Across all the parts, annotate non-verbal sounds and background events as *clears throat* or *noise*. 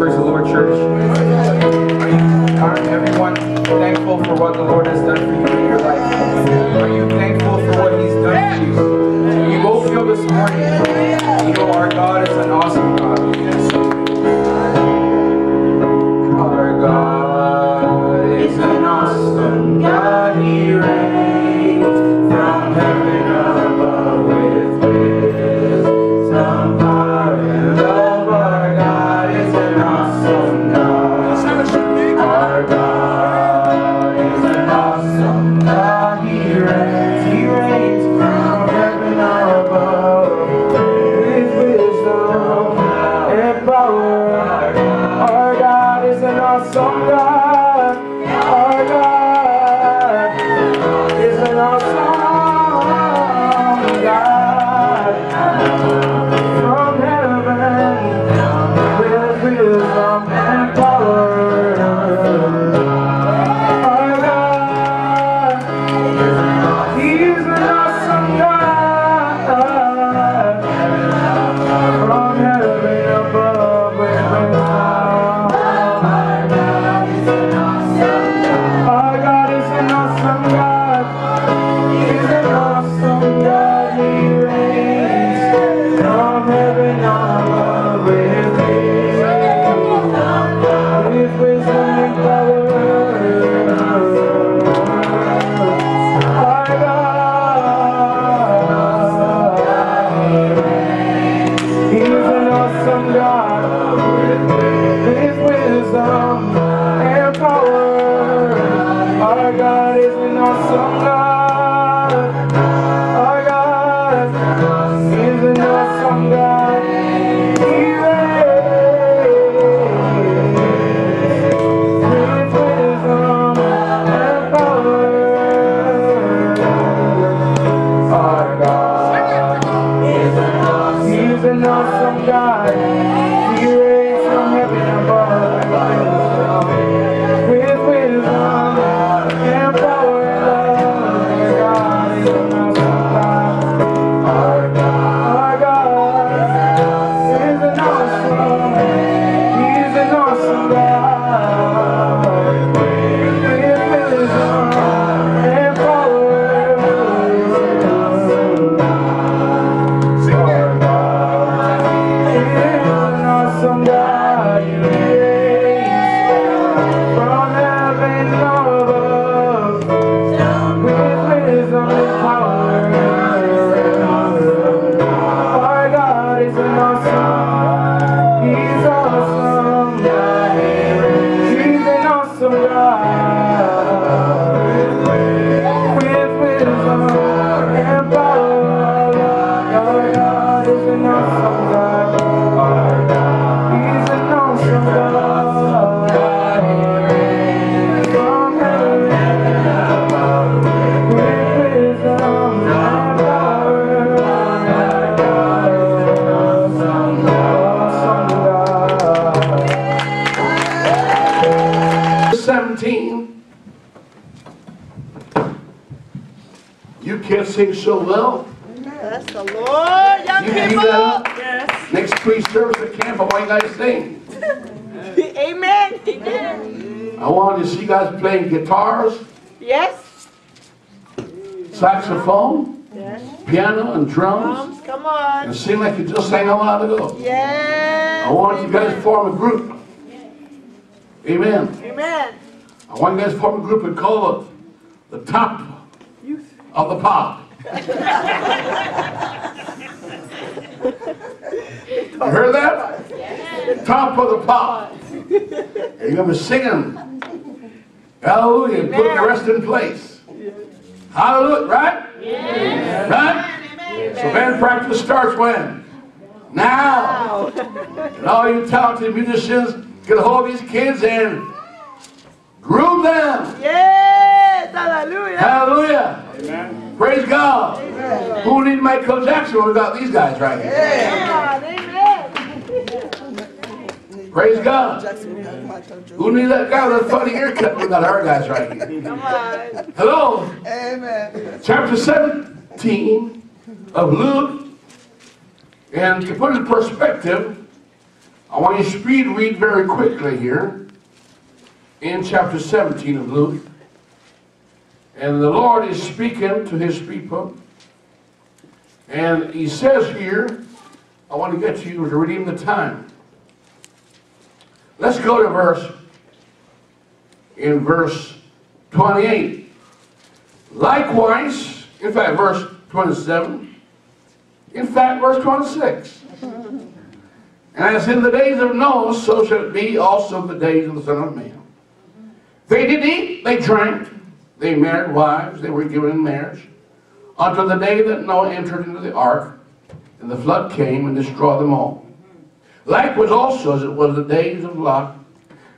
Praise the Lord, church. Aren't everyone thankful for what the Lord has done for you in your life? Just sang a while ago. Yes. I want you guys to form a group. Amen. Amen. I want you guys to form a group and call it the top of the pop. You heard that? Top of the pop. And you're going to be singing. Hallelujah. and Put the rest in place. Hallelujah. Right? Right? So band practice starts when? Now. And all you talented musicians get a hold of these kids and groom them. Yes. Hallelujah. Hallelujah. Praise God. Who need Michael Jackson? We got these guys right here. Come on. Amen. Praise God. Who need that guy with that funny haircut? We got our guys right here. Come on. Hello. Amen. Chapter 17 of Luke. And to put it in perspective, I want you to speed read very quickly here in chapter 17 of Luke. And the Lord is speaking to his people. And he says here, I want to get you to redeem the time. Let's go to verse, in verse 28. Likewise, in fact, verse 27. In fact, verse 26. As in the days of Noah, so shall it be also the days of the Son of Man. They did eat, they drank, they married wives, they were given in marriage, until the day that Noah entered into the ark, and the flood came and destroyed them all. Likewise also as it was in the days of Lot.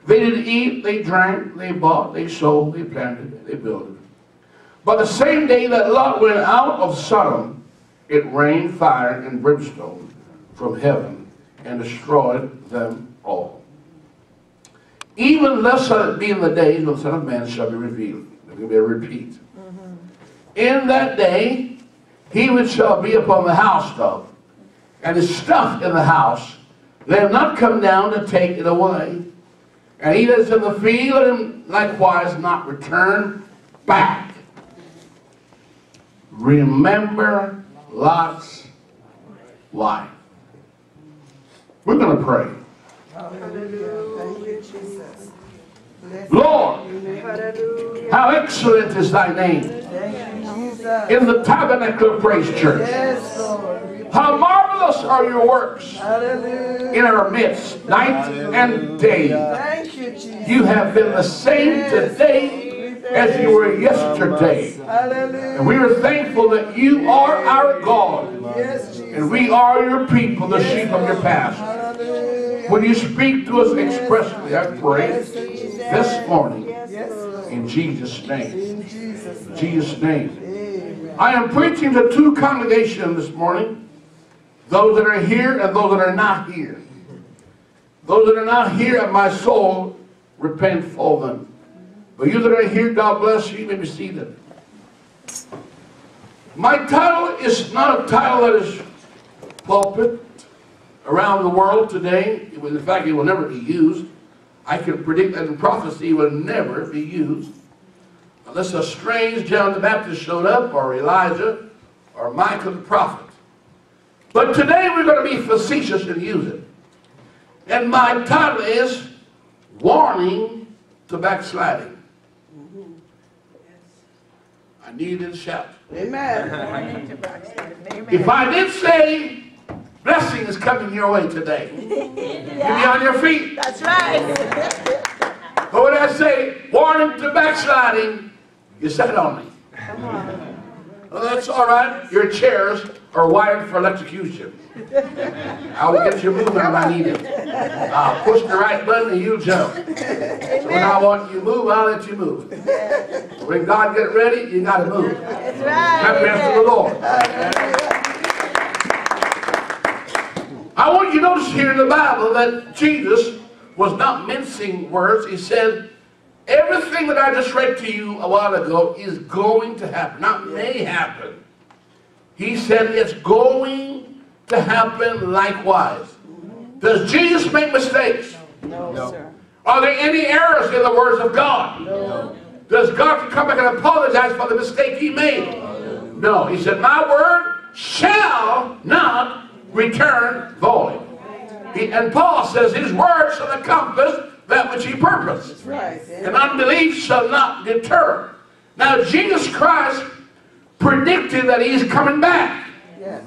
They did eat, they drank, they bought, they sold, they planted, they built. But the same day that Lot went out of Sodom, it rained fire and brimstone from heaven and destroyed them all. Even thus shall it be in the days when the Son of Man shall be revealed. There will be a repeat. Mm-hmm. In that day, he which shall be upon the housetop, and is stuffed in the house, let him not come down to take it away. And he that is in the field, him likewise not return back. Remember Lot's wife. We're going to pray. Hallelujah. Thank you, Jesus. Bless Lord, how excellent is thy name Thank you, Jesus. in the tabernacle of praise church. How marvelous are your works in our midst, night and day. Thank you, Jesus. You have been the same today as you were yesterday. And we are thankful that you are our God and we are your people, the sheep of your past. Will you speak to us expressly, I pray, this morning in Jesus' name. In Jesus' name. Jesus' name. Amen. I am preaching to two congregations this morning. Those that are here and those that are not here. Those that are not here, at my soul repent for them. You that are here, God bless you. You may be seated. My title is not a title that is pulpit around the world today. In fact, it will never be used. I can predict that in prophecy will never be used. Unless a strange John the Baptist showed up, or Elijah, or Michael the prophet. But today we're going to be facetious and use it. And my title is Warning to Backsliding. I need you to shout. *laughs* Amen. If I did say blessing is coming your way today, *laughs* you be on your feet. That's right. But when I say warning to backsliding, you sat on me. Come Well, that's all right. Your chairs are wired for electrocution. I will get you moving when I need it. I'll push the right button and you jump. When I want you to move, I'll let you move. When God get ready, you got to move. That's Clap your hands to right. the Lord. I want you to notice here in the Bible that Jesus was not mincing words. He said, everything that I just read to you a while ago is going to happen, not may happen. He said it's going to happen likewise. Does Jesus make mistakes? No, sir. Are there any errors in the words of God? No. Does God come back and apologize for the mistake he made? No. He said, My word shall not return void. He- and Paul says, His word shall accomplish that which he purposed. Right. And unbelief shall not deter. Now, Jesus Christ predicted that he's coming back. Yes.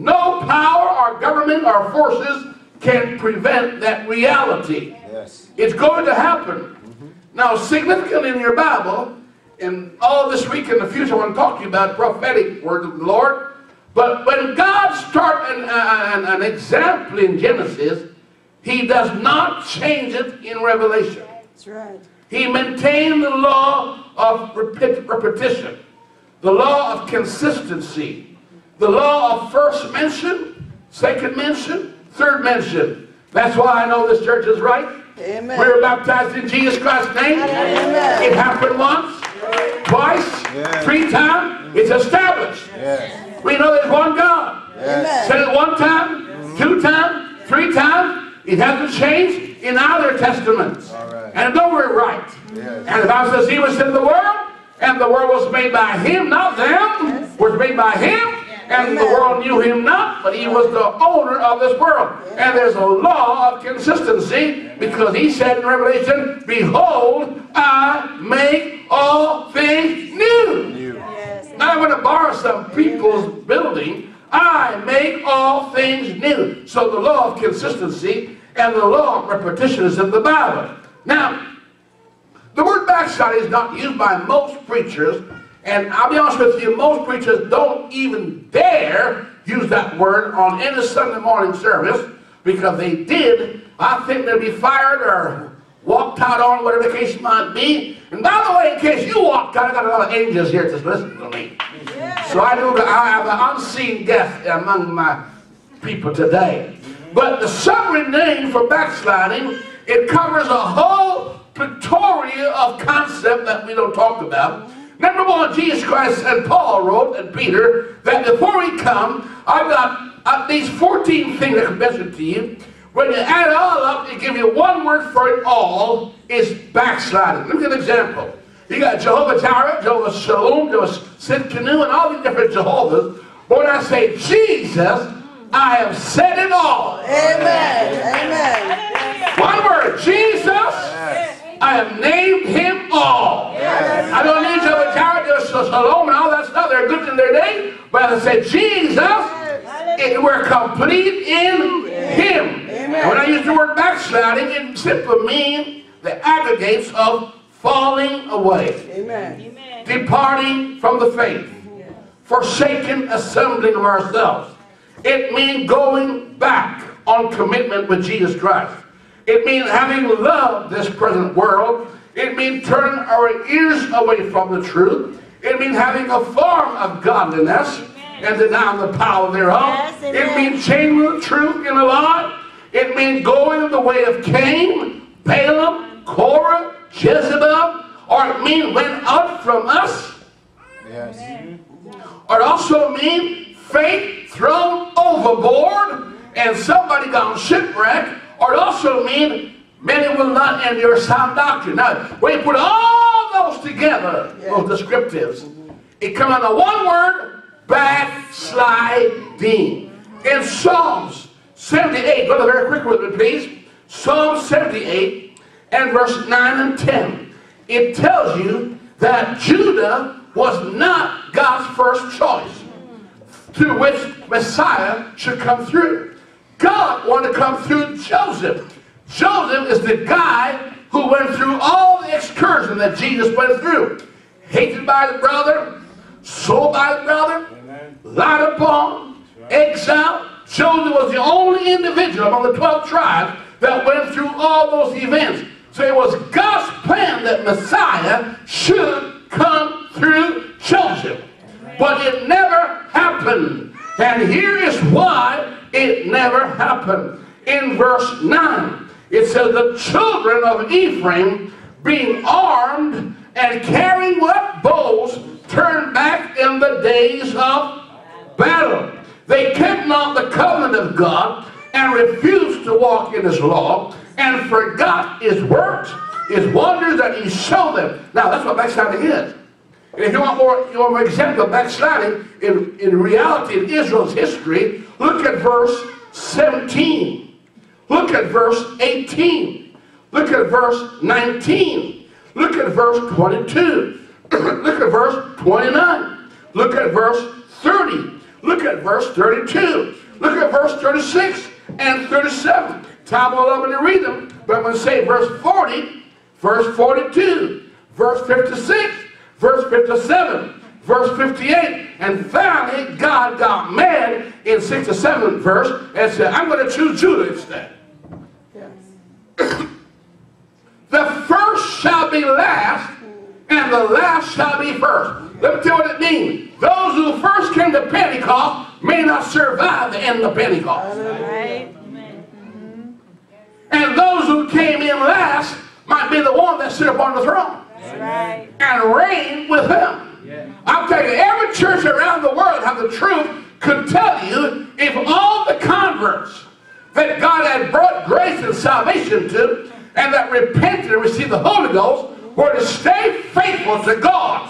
No power or government or forces can prevent that reality. Yes. It's going to happen. Mm-hmm. Now, significant in your Bible, and all this week in the future, I want to talk to you about prophetic word of the Lord. But when God starts an, an, an example in Genesis, He does not change it in Revelation. That's right. He maintained the law of repetition, the law of consistency, the law of first mention, second mention, third mention. That's why I know this church is right. Amen. We were baptized in Jesus Christ's name. Amen. It happened once, twice, Yes. three times. It's established. Yes. We know there's one God. Amen. Said it one time, mm-hmm. two times, three times. It hasn't changed in either testaments. All right. And nowhere right. Yes. And the Bible says he was in the world, and the world was made by him, not them. Was made by him, and the world knew him not, but he was the owner of this world. And there's a law of consistency because he said in Revelation, Behold, I make all things new. You. Yes. I'm going to borrow some people's building. I make all things new. So the law of consistency and the law of repetition is in the Bible. Now, the word backside is not used by most preachers, and I'll be honest with you, most preachers don't even dare use that word on any Sunday morning service because they did, I think they'd be fired or walked out on, whatever the case might be. And by the way, in case you walked out, I got a lot of angels here to listen to me. So I know that I have an unseen death among my people today. But the summary name for backsliding, it covers a whole pictorial of concept that we don't talk about. Number one, Jesus Christ and Paul wrote, and Peter, that before we come, I've got at least 14 things I can mention to you. When you add it all up, it give you one word for it all, is backsliding. Look at give an example. You got Jehovah Jireh, Jehovah Shalom, Jehovah Tsidkenu, and all these different Jehovahs. But when I say Jesus, I have said it all. Amen. Amen. One word, Jesus. I have named him all. I don't need to Jehovah Jireh, Jehovah Shalom, and all that stuff. They're good in their day. But I said Jesus, it, we're complete in him. And when I use the word backsliding, it simply means the aggregates of falling away Amen. departing from the faith, forsaken assembling of ourselves. It means going back on commitment with Jesus Christ. It means having loved this present world. It means turning our ears away from the truth. It means having a form of godliness and denying the power thereof. Yes, it means changing the truth in a lie. It means going the way of Cain, Balaam, Korah, Jezebel, or it means went out from us Yes. or it also mean faith thrown overboard and somebody gone shipwreck, or it also mean many will not endure sound doctrine. Now, when you put all those together, those descriptives, it comes under one word, backsliding. In Psalms 78, go there very quick with me, please. Psalm 78 and verse 9 and 10. It tells you that Judah was not God's first choice through which Messiah should come through. God wanted to come through Joseph. Joseph is the guy who went through all the excursion that Jesus went through. Hated by the brother, sold by the brother, lied upon, exiled. Joseph was the only individual among the 12 tribes that went through all those events. So it was God's plan that Messiah should come through Joseph. But it never happened. And here is why it never happened. In verse 9, it says, The children of Ephraim, being armed and carrying what? Bows, turned back in the days of battle. They kept not the covenant of God and refused to walk in his law and forgot his works, his wonders that he showed them. Now, that's what backsliding is. And if you want more, more example of backsliding in, in reality in Israel's history, look at verse 17. Look at verse 18. Look at verse 19. Look at verse 22. *clears throat* look at verse 29. Look at verse 30. Look at verse 32. Look at verse 36 and 37. Time allow me to read them, but I'm going to say verse 40, verse 42, verse 56, verse 57, verse 58, and finally God got mad in 67th verse and said, I'm going to choose Judah instead. Yes. The first shall be last, and the last shall be first. Let me tell you what it means. Those who first came to Pentecost may not survive in the end of Pentecost. Right. And those who came in last might be the one that sit upon the throne Right. and reign with him. I'm telling you, every church around the world have the truth could tell you if all the converts that God had brought grace and salvation to, and that repented and received the Holy Ghost, were to stay faithful to God.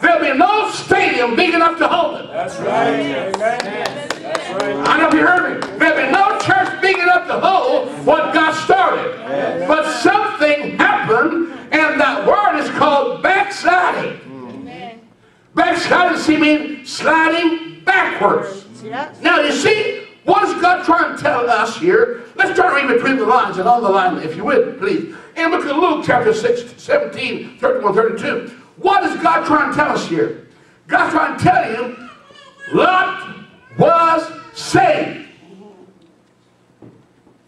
There'll be no stadium big enough to hold it. That's right. Amen. That's right. I don't know if you heard me. There'll be no church big enough to hold what God started. But something happened, and that word is called backsliding. Backsliding see mean sliding backwards. Yes. Now you see, what is God trying to tell us here? Let's try to read between the lines and on the line, if you would, please. And look at Luke chapter 6, 17, 31, 32. What is God trying to tell us here? God's trying to tell you, Lot was saved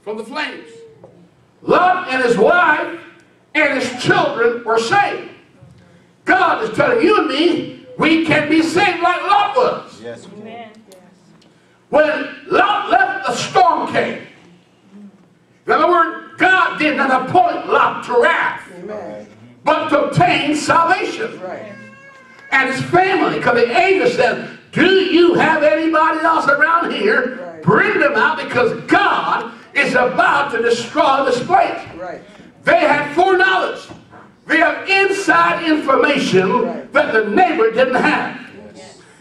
from the flames. Lot and his wife and his children were saved. God is telling you and me, we can be saved like Lot was. Yes. Amen. When Lot left, the storm came. In other words, God did not appoint Lot to wrath, Amen. but to obtain salvation. Right. And his family, because the angel said, Do you have anybody else around here? Right. Bring them out because God is about to destroy this place. Right. They had foreknowledge. They have inside information that the neighbor didn't have.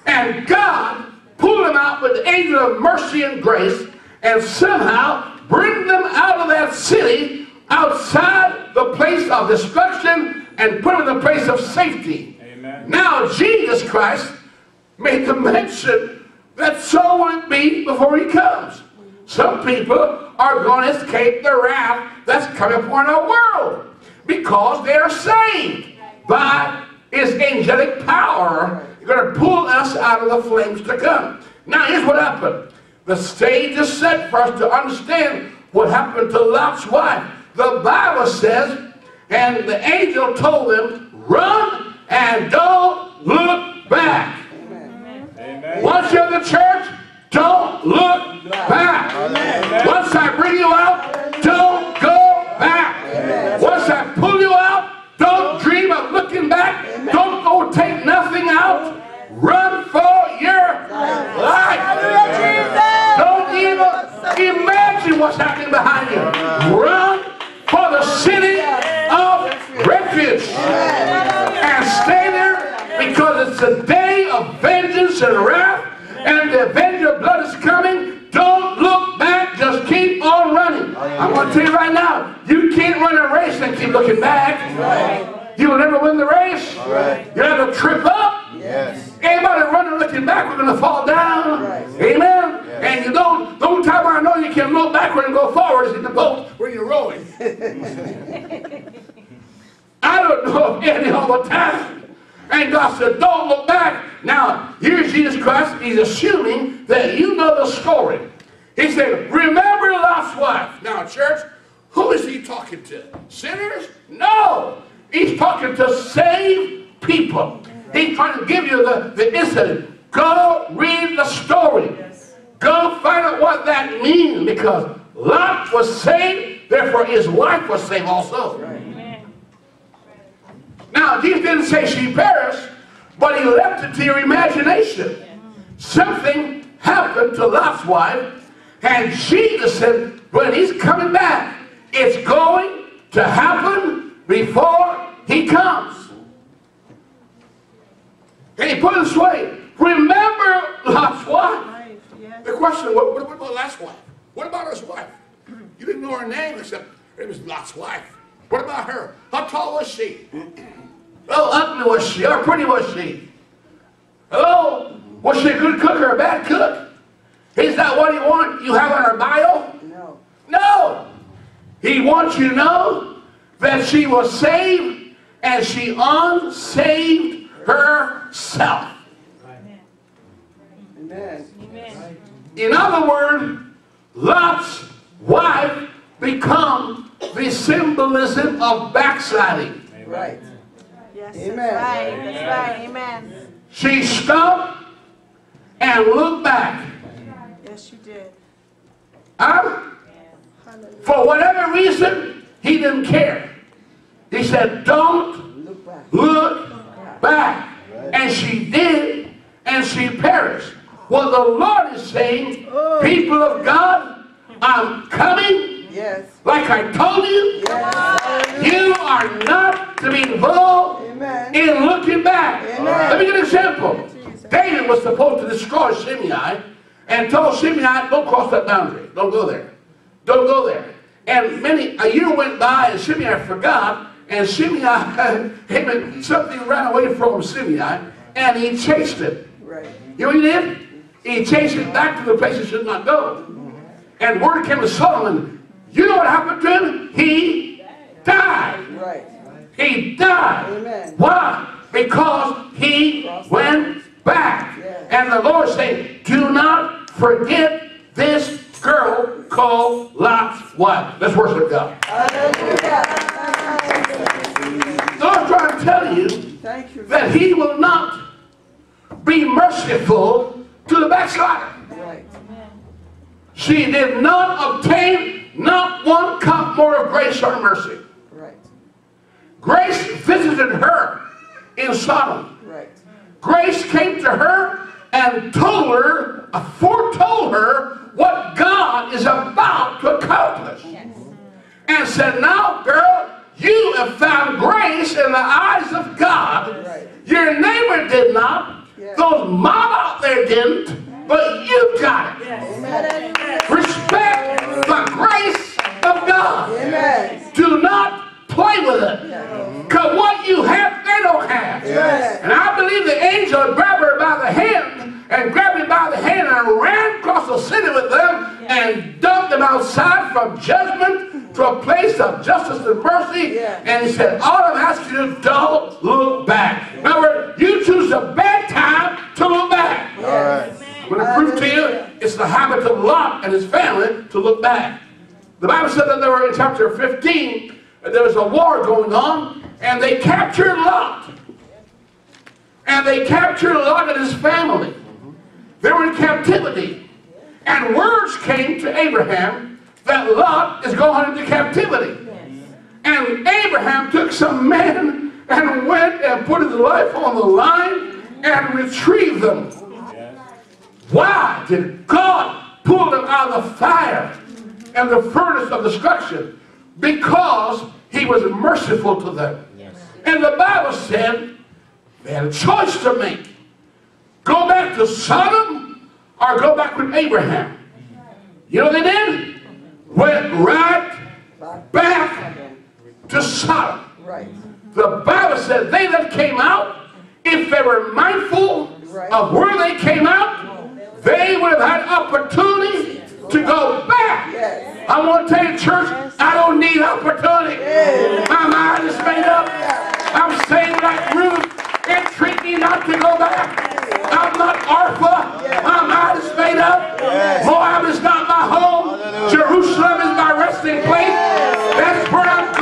And God pulled them out with the angel of mercy and grace and somehow bring them out of that city outside the place of destruction and put them in the place of safety. Amen. Now Jesus Christ made the mention that so will it be before he comes. Some people are going to escape the wrath that's coming upon our world because they are saved by his angelic power. He's going to pull us out of the flames to come. Now here's what happened. The stage is set for us to understand what happened to Lot's wife. The Bible says, and the angel told them, run and don't look back. Amen. Once you're in the church, don't look back. Once I bring you out, don't go back. Once I pull you out, don't dream of looking back. Don't go take nothing out. Run for your life. Don't even imagine what's happening behind you. Run for the city of refuge. And stay there because it's a day of vengeance and wrath. And the avenger of blood is coming. Don't look back. Just keep on running. I'm going to tell you right now, you can't run a race and keep looking back. You will never win the race. You have to trip up. Yes. Anybody running looking back, we're going to fall down. Right. Amen. And you don't, the only time I know you can look backward and go forward is in the boat where you're rowing. *laughs* I don't know of any other time. And God said, don't look back. Now, here's Jesus Christ. He's assuming that you know the story. He said, remember Lot's wife. Now, church, who is he talking to? Sinners? No. He's talking to saved people. He's trying to give you the, the incident. Go read the story. Go find out what that means because Lot was saved, therefore his wife was saved also. Now, Jesus didn't say she perished, but he left it to your imagination. Something happened to Lot's wife, and Jesus said, when he's coming back, it's going to happen before he comes. And he put it this way, remember Lot's wife. The question, what, what about Lot's wife? What about his wife? You didn't know her name except it was Lot's wife. What about her? How tall was she? How ugly was she? How pretty was she? Hello? Was she a good cook or a bad cook? Is that what he wants you have on her bio? No. No. He wants you to know that she was saved and she unsaved herself. Amen. Amen. In other words, Lot's wife become the symbolism of backsliding. Right. Yes. Amen. That's right. That's right. Amen. She stopped and looked back. Yes, you did. Huh? Hallelujah. For whatever reason, he didn't care. He said, don't Look back. look back. And she did, and she perished. What the Lord is saying, oh. people of God, I'm coming Yes. like I told you. Yes. You are not to be involved Amen. in looking back. Amen. Let me give an example. David was supposed to destroy Shimei and told Shimei, don't cross that boundary. Don't go there. Don't go there. And many, a year went by and Shimei forgot and Shimei, *laughs* something ran away from Shimei and he chased it. Right. You know what he did? He chased it back to the place he should not go. And word came to Solomon, you know what happened to him? He died. Right. He died. Amen. Why? Because he went back. Yes. And the Lord said, do not forget this girl called Lot's wife. Let's worship God. Hallelujah. The Lord's trying to tell you Thank you. that he will not be merciful to the backslider. Right. She did not obtain not one cup more of grace or mercy. Right. Grace visited her in Sodom. Right. Grace came to her and told her, foretold her what God is about to accomplish. And said, now girl, you have found grace in the eyes of God. Right. Your neighbor did not. Yeah. Those mom out there didn't. But you got it. Amen. Respect the grace of God. Amen. Do not play with it. Because what you have, they don't have. Yes. And I believe the angel grabbed her by the hand and grabbed him by the hand and ran across the city with them and dumped them outside from judgment to a place of justice and mercy. Yeah. And he said, all I'm asking you to don't look back. Remember, you choose a bad time to look back. Yes. I'm going to prove to you it's the habit of Lot and his family to look back. The Bible said that they were in chapter 15, that there was a war going on, and they captured Lot. And they captured Lot and his family. They were in captivity. And words came to Abraham that Lot is going into captivity. And Abraham took some men and went and put his life on the line and retrieved them. Why did God pull them out of the fire and the furnace of destruction? Because he was merciful to them. And the Bible said they had a choice to make. Go back to Sodom or go back with Abraham. You know what they did? Went right back to Sodom. Right. The Bible said they that came out, if they were mindful of where they came out, they would have had opportunity to go back. I want to tell you, church, I don't need opportunity. My mind is made up. I'm saying like Ruth, entreat me not to go back. I'm not Orpah. My mind is made up. Moab is not my home. Jerusalem is my resting place. That's where. I'm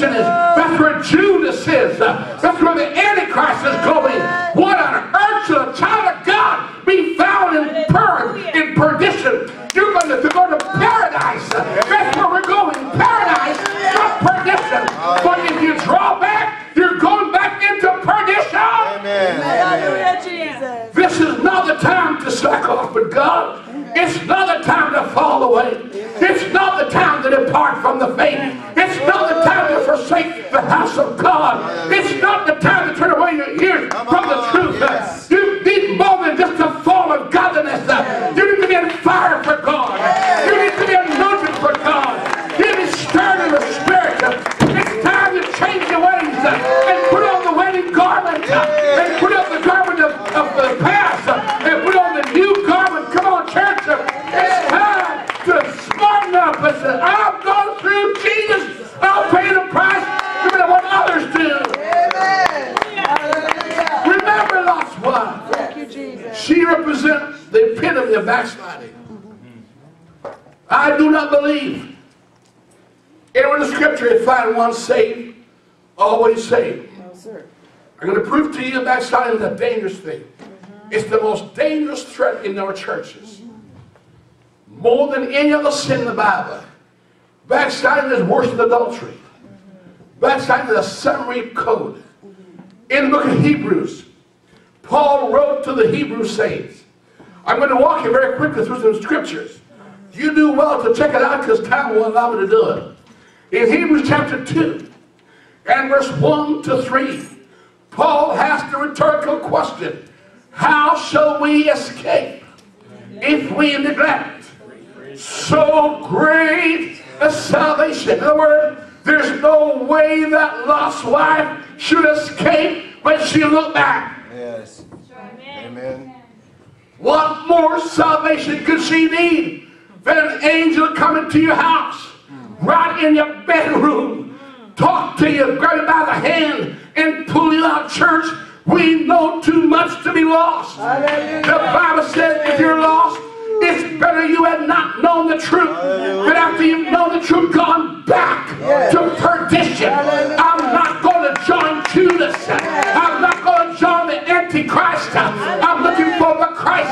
you is. That's Judas is. That's where the Antichrist is going. What on earth should a child of God be found in, per, in perdition? You're going to go to paradise. That's where we're going. Paradise, not perdition. But if you draw back, you're going back into perdition. Amen. Hallelujah, Jesus. This is not the time to slack off with God. It's not the time to fall away. It's not the time to depart from the faith. It's not the time to forsake the house of God. It's not the time to turn away your ears from the truth. Yes. You need more than just a fall of godliness. You need to be on fire for God. You need to be anointed for God. You need to be stirred in the spirit. It's time to change your ways and put on the wedding garment and put on the garment of, of the past and put on the new garment. Come on, church. It's time to smarten up and say, I've gone through Jesus. I'll pay the price no matter what others do. Amen. Hallelujah. Remember Lot's wife. Thank you, Jesus. She represents the epitome of backsliding. I do not believe anywhere in the scripture you find one saved, always saved. No, sir. I'm going to prove to you that backsliding is a dangerous thing. Mm-hmm. It's the most dangerous threat in our churches. More than any other sin in the Bible. Backsliding is worse than adultery. Mm-hmm. Backsliding is a summary code. Mm-hmm. In the book of Hebrews, Paul wrote to the Hebrew saints. I'm going to walk you very quickly through some scriptures. You do well to check it out because time will allow me to do it. In Hebrews chapter 2 and verse 1 to 3, Paul has the rhetorical question How shall we escape if we neglect so great a salvation? In other words, there's no way that Lot's wife should escape when she looked back. Yes. Amen. What more salvation could she need than an angel coming to your house, right in your bedroom, talk to you, grab you by the hand, and pull you out of church? We know too much to be lost. Hallelujah. The Bible says if you're lost, it's better you had not known the truth. But after you've known the truth, gone back Yes. to perdition. I'm not going to join Judas. I'm not going to join the Antichrist. I'm looking for the Christ.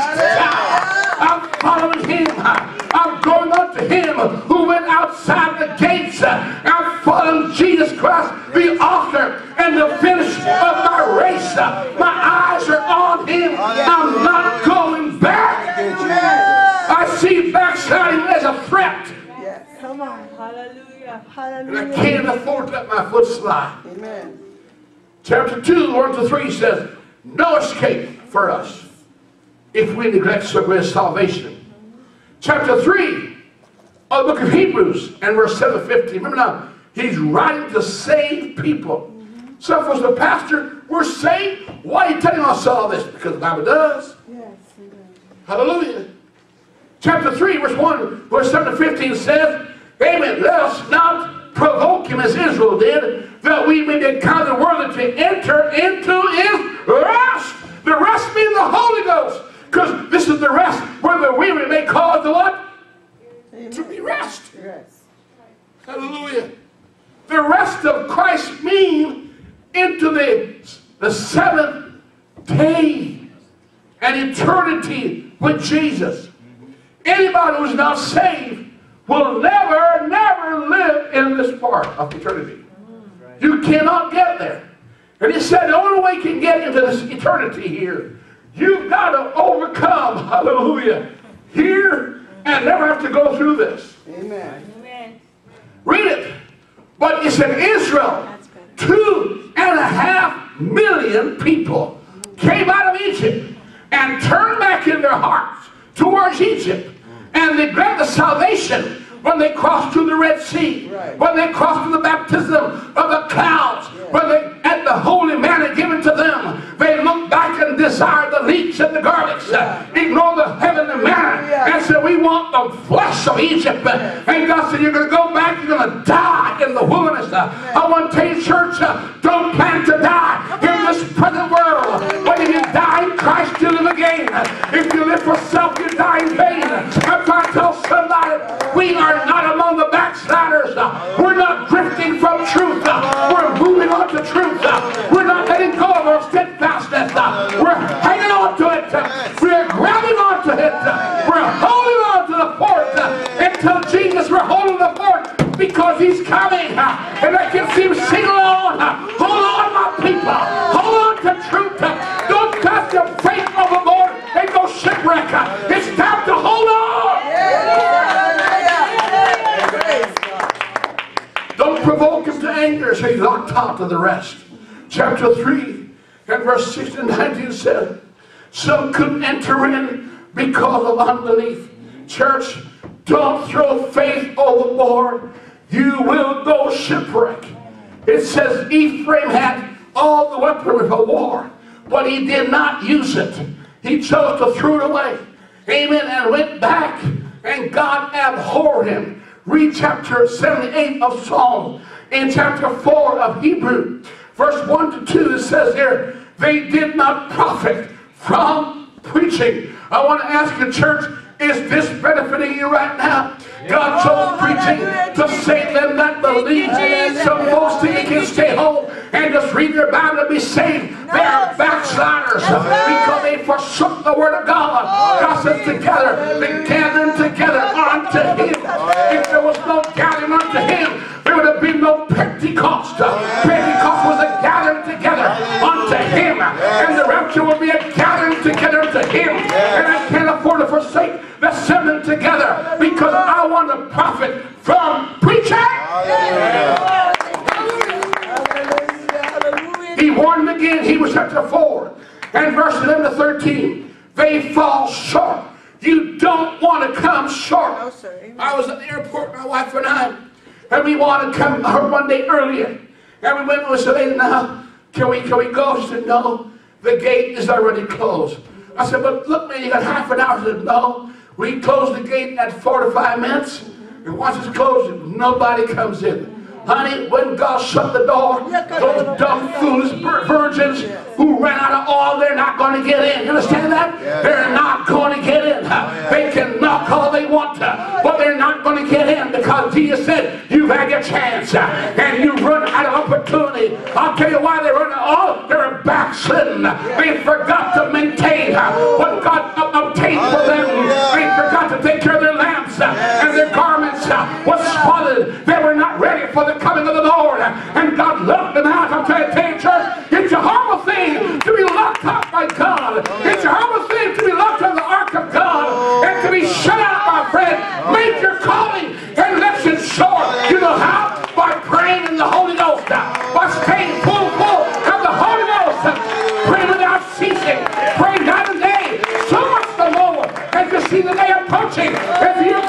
I'm following him. I'm going on to him who outside the gates. Uh, I'm following Jesus Christ, the author and the finisher of my race. Uh, my eyes are on him. I'm not going back. Thank you, Jesus. I see backsliding as a threat. Yes. Come on. Hallelujah. And I Hallelujah. can't afford to let my foot slide. Amen. Chapter 2, 1 to 3 says, No escape for us if we neglect so great salvation. Chapter 3 of the book of Hebrews and verse 7 to 15. Remember now, he's writing to save people. Some of us, the pastor, we're saved. Why are you telling us all this? Because the Bible does. Yes. Amen. Hallelujah. Chapter 3, verse 1, verse 7 to 15 says, Amen. Let us not provoke him as Israel did, that we may be counted worthy to enter into his rest. The rest being the Holy Ghost. Because this is the rest where the weary may cause the what? To be rest. Yes. Hallelujah. The rest of Christ mean into the, the seventh day and eternity with Jesus. Anybody who's not saved will never, never live in this part of eternity. You cannot get there. And he said the only way you can get into this eternity here, you've got to overcome, *laughs* hallelujah, here and never have to go through this. Amen. Amen. Read it. But it's in Israel. Two and a half million people came out of Egypt and turned back in their hearts towards Egypt. And they got the salvation when they crossed through the Red Sea, when they crossed through the baptism of the clouds, when they had the holy manna given to them. They looked back and desired the leeks and the garlics, ignore the heavenly manna, and said, We want the flesh of Egypt. And God said, You're going to go back, you're going to die in the wilderness. Uh, I want to tell you, church, uh, don't plan to die in this present world. But if you die in Christ, you live again. If you live for self, you die in vain. I'm trying to tell somebody, we are not among the backsliders. Uh, We're out to the rest. Chapter 3 and verse 16 and 19 said, Some couldn't enter in because of unbelief. Church, don't throw faith overboard. You will go shipwreck. It says Ephraim had all the weaponry for war, but he did not use it. He chose to throw it away. Amen. And went back, and God abhorred him. Read chapter 78 of Psalm. In chapter 4 of Hebrew, verse 1 to 2, it says here, they did not profit from preaching. I want to ask you, church, is this benefiting you right now? God chose preaching to save them that believe. Some folks think they can stay home and just read their Bible and be saved. They are backsliders because they forsook the Word of God. God says together, they gathered together unto Him. If there was no gathering unto Him, there would have been no Pentecost. Pentecost was a gathering together unto Him. And the rapture will be a gathering together unto Him. And I can't afford to forsake the assembling together because I want to profit from preaching. He warned them again, Hebrews chapter 4 and verse 11 to 13. They fall short. You don't want to come short. No, sir. I was at the airport, my wife and I, and we wanted to come her one day earlier. And we went and we said, now, can we, can we go? She said, no, the gate is already closed. I said, but look, man, you got half an hour. She said, no, we closed the gate at 45 minutes. And once it's closed, nobody comes in. Honey, when God shut the door, those dumb, foolish virgins who ran out of oil, they're not going to get in. You understand that? They're not going to get in. Oh, they can knock all they want to, but they're not going to get in because Jesus said, You've had your chance and you run out of opportunity. I'll tell you why they run out. Oh, they're backslidden. They forgot to maintain what God obtained for them. They forgot to take care of their lamps and their garments was spotted. They were not ready for the coming of the Lord. And God left them out. I'm trying to tell you, church, it's a horrible thing to be locked up by God. It's a horrible thing to be locked in the ark of God and to be shut out, my friend. Make your calling and election sure. You know how? By praying in the Holy Ghost. By staying full, full of the Holy Ghost. Pray without ceasing. Pray night and day. So much the more as you see the day approaching. You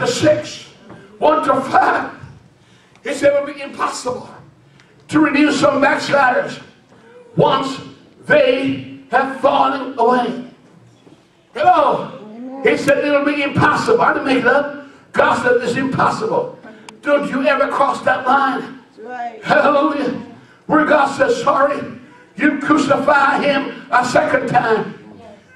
Chapter 6, 1 to 5. He said it would be impossible to renew some backsliders once they have fallen away. Hello. He said it'll be impossible. I didn't make it up. God said it's impossible. Don't you ever cross that line. Right. Hallelujah. Where God says, sorry, you crucify him a second time.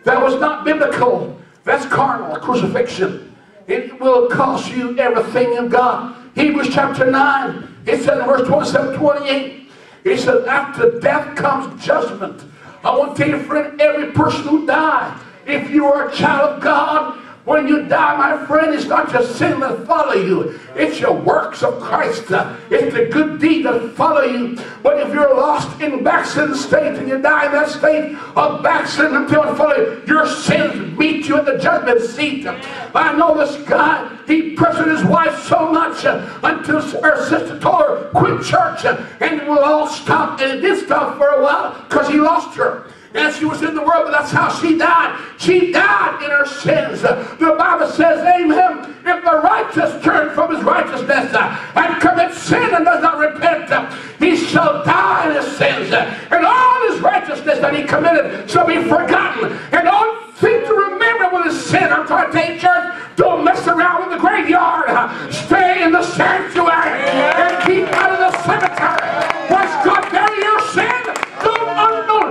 That was not biblical. That's carnal crucifixion. It will cost you everything in God. Hebrews chapter 9, it said in verse 27, 28, it said, after death comes judgment. I want to tell you, friend, every person who died, if you are a child of God, When you die, my friend, it's not your sin that follow you. It's your works of Christ. It's the good deed that follow you. But if you're lost in backslidden state and you die in that state of backslidden until it follow you, your sins meet you at the judgment seat. I know this guy, he pressured his wife so much uh, until her sister told her, quit church, uh, and it will all stop. And it did stop for a while because he lost her. And she was in the world, but that's how she died. She died in her sins. The Bible says, Amen. If the righteous turn from his righteousness uh, and commit sin and does not repent, uh, he shall die in his sins. And all his righteousness that he committed shall be forgotten. And all think to remember with his sin. I'm trying to take church. Don't mess around with the graveyard. uh, Stay in the sanctuary and keep out of the cemetery. Once God bury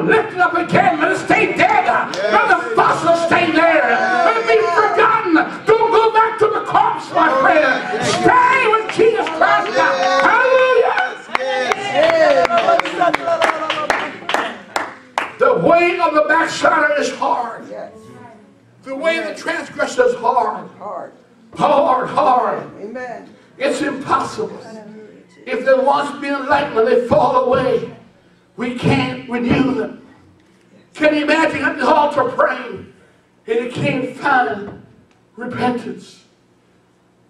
uh, don't lift up again. Let it stay dead. Let the fossil stay there. Let it be forgotten. Don't go back to the corpse, my friend. Stay with Jesus Christ. Hallelujah. The way of the backslider is hard. Yes. The way of the transgressor is hard. Hard. Hard, hard. Amen. It's impossible. If they once been enlightened and they fall away, we can't renew them. Can you imagine at the altar praying and he can't find repentance?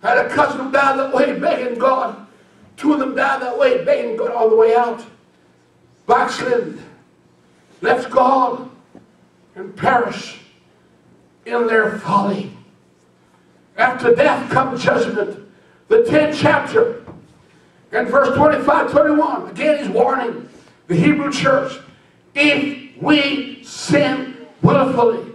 I had a cousin died that way begging God. Two of them died that way begging God all the way out. Backslidden. Left God and perish in their folly. After death comes judgment. The 10th chapter and verse 25, 21. Again, he's warning the Hebrew church. If we sin willfully,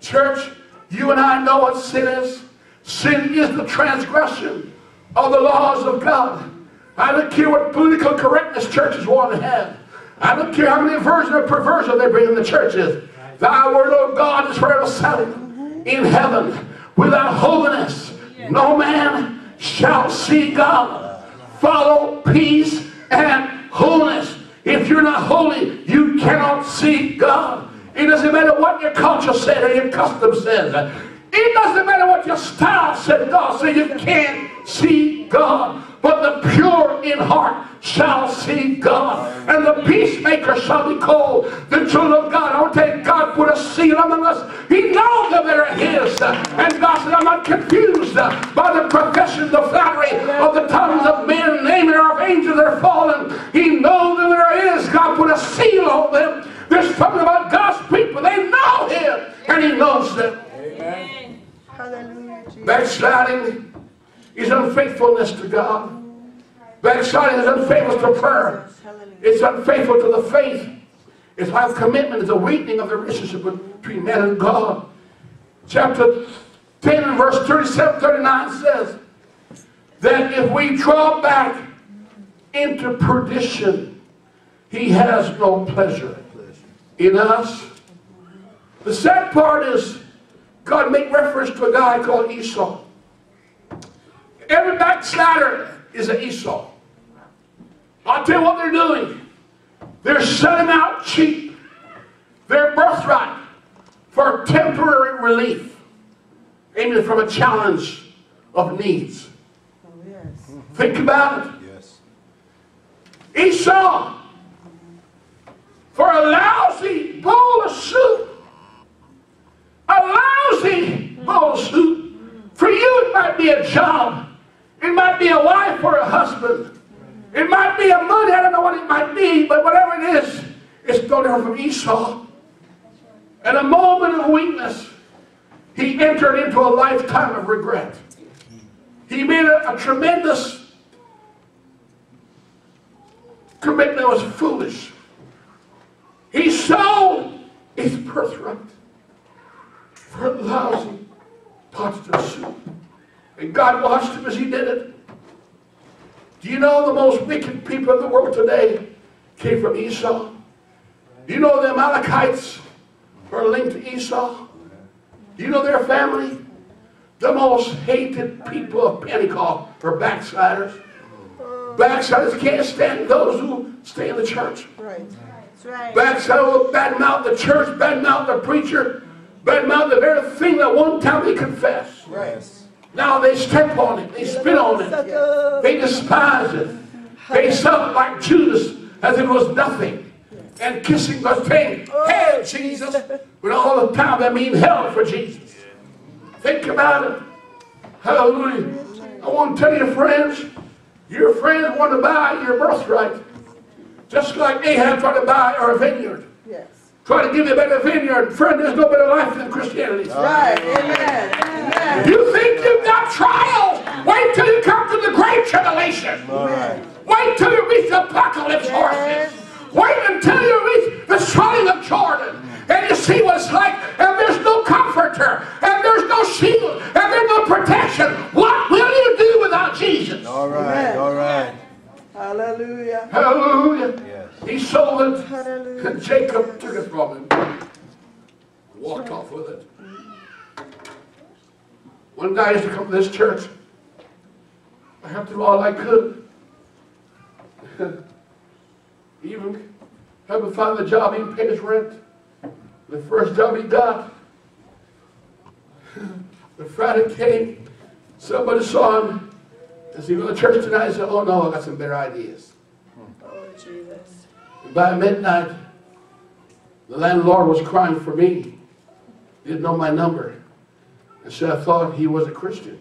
church, you and I know what sin is. Sin is the transgression of the laws of God. I don't care what political correctness churches want to have. I don't care how many versions of perversion they bring in the churches. Thy word, O God, is forever settled in heaven. Without holiness, no man shall see God. Follow peace and holiness. If you're not holy, you cannot see God. It doesn't matter what your culture said or your custom says. It doesn't matter what your style said. God said you can't see God. But the pure in heart shall see God. And the peacemaker shall be called the children of God. I want to tell you, God put a seal among us. He knows that they're His. And God said, I'm not confused by the profession, the flattery of the tongues of men, naming or of angels that are fallen. He knows that there is. God put a seal on them. There's something about God's people. They know Him. And He knows them. Amen. Hallelujah, Jesus. Backsliding is unfaithfulness to God. Backsliding is unfaithfulness to prayer. It's unfaithful to the faith. It's lack of commitment. It's a weakening of the relationship between man and God. Chapter 10 and verse 37, 39 says that if we draw back into perdition, he has no pleasure in us. The sad part is God make reference to a guy called Esau. Every backslider is an Esau. I'll tell you what they're doing. They're selling out cheap their birthright for temporary relief. Amen. From a challenge of needs. Oh, yes. Think about it. Yes. Esau, for a lousy bowl of soup, a lousy bowl of soup. For you, it might be a job, it might be a wife or a husband, it might be a money. I don't know what it might be, but whatever it is, it's different from Esau. At a moment of weakness, he entered into a lifetime of regret. He made a, a tremendous commitment that was foolish. He sold his birthright for a lousy pot of soup. And God watched him as he did it. Do you know the most wicked people in the world today came from Esau? Do you know the Amalekites are linked to Esau? Do you know their family? The most hated people of Pentecost are backsliders. Backsliders can't stand those who stay in the church. Right. That's right. Backsliders will badmouth the church, badmouth the preacher. Bad mouth the very thing that one time they confess. Yes. Now they step on it, they spit on it, they despise it. They suffer like Judas as it was nothing. And kissing the thing, hell, Jesus. But all the time that means hell for Jesus. Think about it. Hallelujah. I want to tell you, friends, your friends want to buy your birthright. Just like Ahab tried to buy our vineyard. Yes. Try to give you a better vineyard. Friend, there's no better life than Christianity. Right. Amen. Amen. You think you've got trials? Wait till you come to the great tribulation. Right. Wait till you reach the apocalypse horses. Wait until you reach the swelling of Jordan. And you see what it's like. And there's no comforter. And there's no shield. And there's no protection. What will you do without Jesus? All right. All right. Hallelujah. Hallelujah. He sold it. Hallelujah. And Jacob took it from him. Walked off with it. One guy used to come to this church. I had to do all I could. *laughs* even help him find the job, even pay his rent. The first job he got. *laughs* The Friday came, somebody saw him. And said, you go to church tonight? He said, oh no, I got some better ideas. By midnight, the landlord was crying for me. Didn't know my number. And so I thought he was a Christian.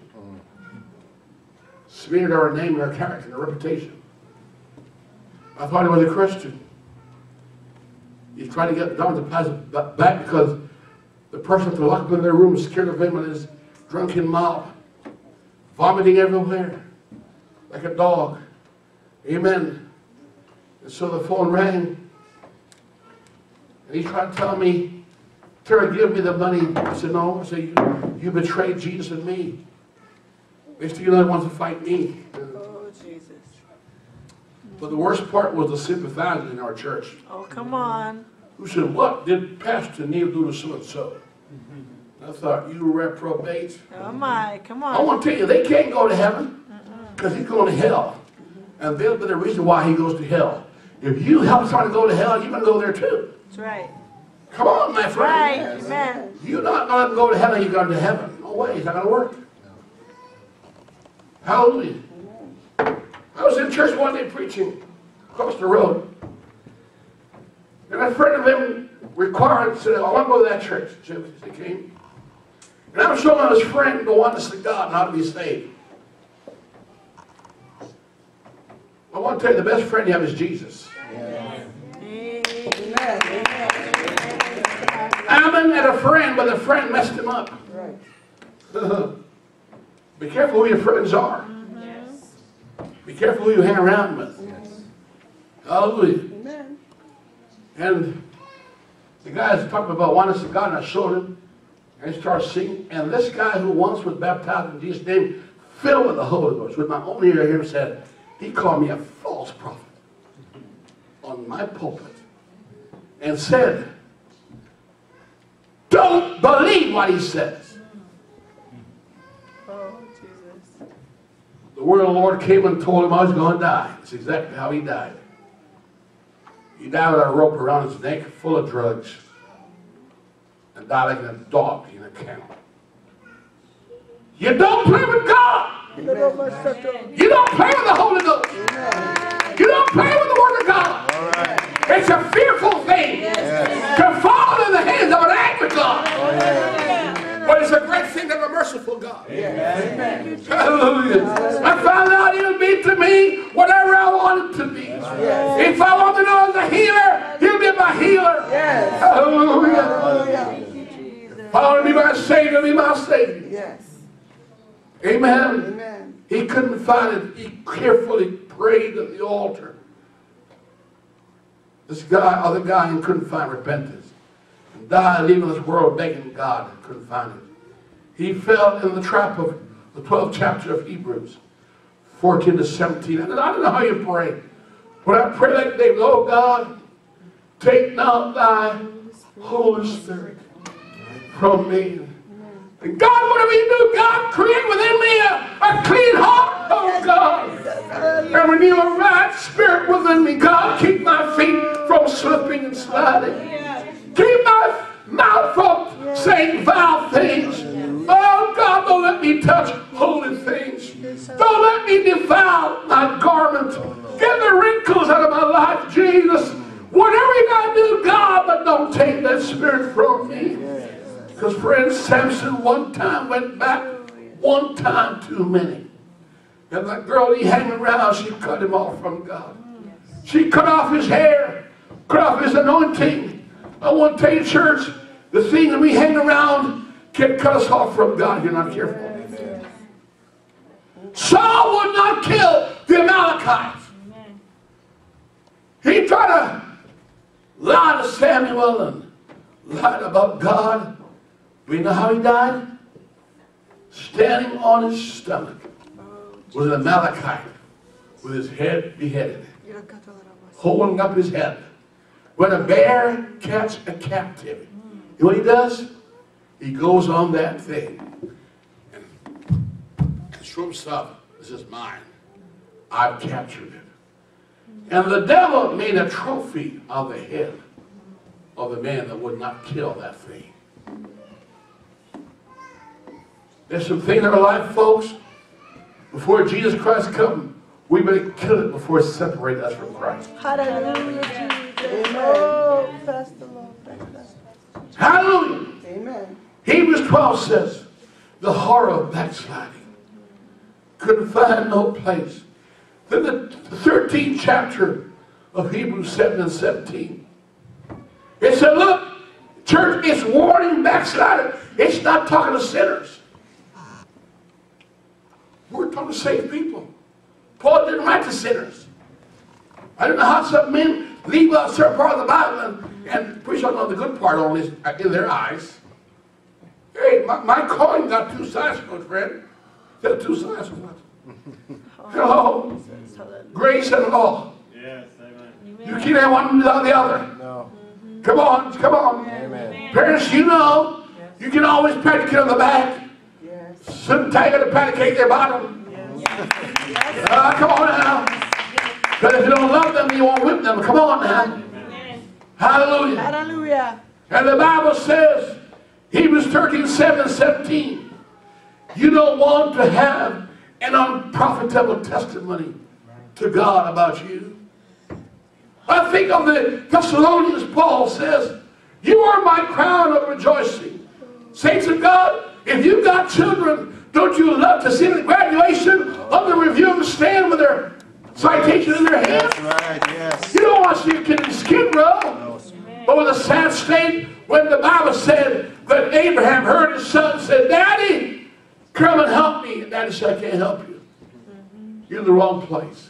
Smeared our name and our character and our reputation. I thought he was a Christian. He's trying to get Don to pass it back because the person to lock him in their room was scared of him and his drunken mob. Vomiting everywhere. Like a dog. Amen. And so the phone rang. And he tried to tell me, Terry, give me the money. I said, no. I said, you, you betrayed Jesus and me. Next thing you know, he wants to fight me. Oh, Jesus. But the worst part was the sympathizers in our church Oh, come on. who said, what did Pastor Neil do to so-and-so? Mm-hmm. I thought, you reprobate. Oh, my. Come on. I want to tell you, they can't go to heaven because he's going to hell. And there'll be the reason why he goes to hell. If you help someone to go to hell, you're going to go there too. That's right. Come on, my friend. Right. Amen. You're not going to go to heaven, you're going to heaven. No way, it's not going to work. Hallelujah. I was in church one day preaching across the road. And a friend of him required, said, I want to go to that church. So he came. And I was showing his friend the oneness of God and how to be saved. I want to tell you, the best friend you have is Jesus. Amen. Amnon had a friend, but the friend messed him up. Right. Be careful who your friends are. Be careful who you hang around with. Hallelujah. Amen. And the guy guy's talking about oneness of God, and I showed him, and he started singing. And this guy who once was baptized in Jesus' name, filled with the Holy Ghost, with my own ear, I hear him said, he called me a false prophet on my pulpit and said, don't believe what he says. Oh, Jesus. The word of the Lord came and told him I was going to die. That's exactly how he died. He died with a rope around his neck full of drugs and died like a dog in a kennel. You don't play with God. You don't play with the Holy Ghost. You don't play with the Word of God. All right. It's a fearful thing Yes. to fall in the hands of an angry God. Oh, yeah. But it's a great thing to have a merciful God. Hallelujah. I found out he'll be to me whatever I want him to be. If I want to know as a healer, he'll be my healer. Yes. Hallelujah. Hallelujah. If I want to be my Savior, be my Savior. Yes. Amen. Amen. He couldn't find it. He carefully prayed at the altar. This guy, other guy, he couldn't find repentance. And died leaving this world begging God, couldn't find it. He fell in the trap of the 12th chapter of Hebrews, 14 to 17. I don't know how you pray. But I pray that David, oh God, take now thy Holy Spirit from me. And God, whatever you do, God, create within me a, a clean heart, oh God. And renew a right spirit within me. God, keep my feet from slipping and sliding. Keep my mouth from saying vile things. Oh God, don't let me touch holy things. Don't let me defile my garment. Get the wrinkles out of my life, Jesus. Whatever you gotta do, God, but don't take that spirit from me. Because friend Samson one time went back, one time too many. And that girl he hanging around, she cut him off from God. She cut off his hair, his anointing. I want to tell you, church, the thing that we hang around can cut us off from God if you're not careful. Saul would not kill the Amalekites. He tried to lie to Samuel and lied about God. We know how he died? Standing on his stomach was an Amalekite with his head beheaded, holding up his head. When a bear catches a captive, you know what he does? He goes on that thing and swoops up. This is mine. I've captured it. And the devil made a trophy of the head of the man that would not kill that thing. There's some things in our life, folks, before Jesus Christ come, we better kill it before it separates us from Christ. Hallelujah, Jesus. Amen. Oh, bless the Lord. Hallelujah. Amen. Hebrews 12 says, the horror of backsliding couldn't find no place. Then the 13th chapter of Hebrews 7 and 17. It said, look, church, it's warning backsliders. It's not talking to sinners. We're talking to saved people. Paul didn't write to sinners. I don't know how some men leave out certain part of the Bible and, and preach on the good part only in their eyes. Hey, my, my coin got two sides, my friend. Got two sides of it. Hello. Grace and law. Yes, amen. You can't have one without the other. No. Come on, come on. Amen. Parents, you know, you can always pat the kid on the back. Yes. Sometimes you got to pat the cake their bottom. Uh, come on now. But if you don't love them, you won't whip them. Come on now. Hallelujah. Hallelujah. And the Bible says, Hebrews 13, 7, 17, you don't want to have an unprofitable testimony to God about you. I think of the Thessalonians, Paul says, you are my crown of rejoicing. Saints of God, if you've got children, don't you love to see the graduation of the review stand with their citation in their hand? That's right, yes. You don't want to see a kid in skid row. But with a sad state, when the Bible said that Abraham heard his son said, Daddy, come and help me. And Daddy said, I can't help you. You're in the wrong place.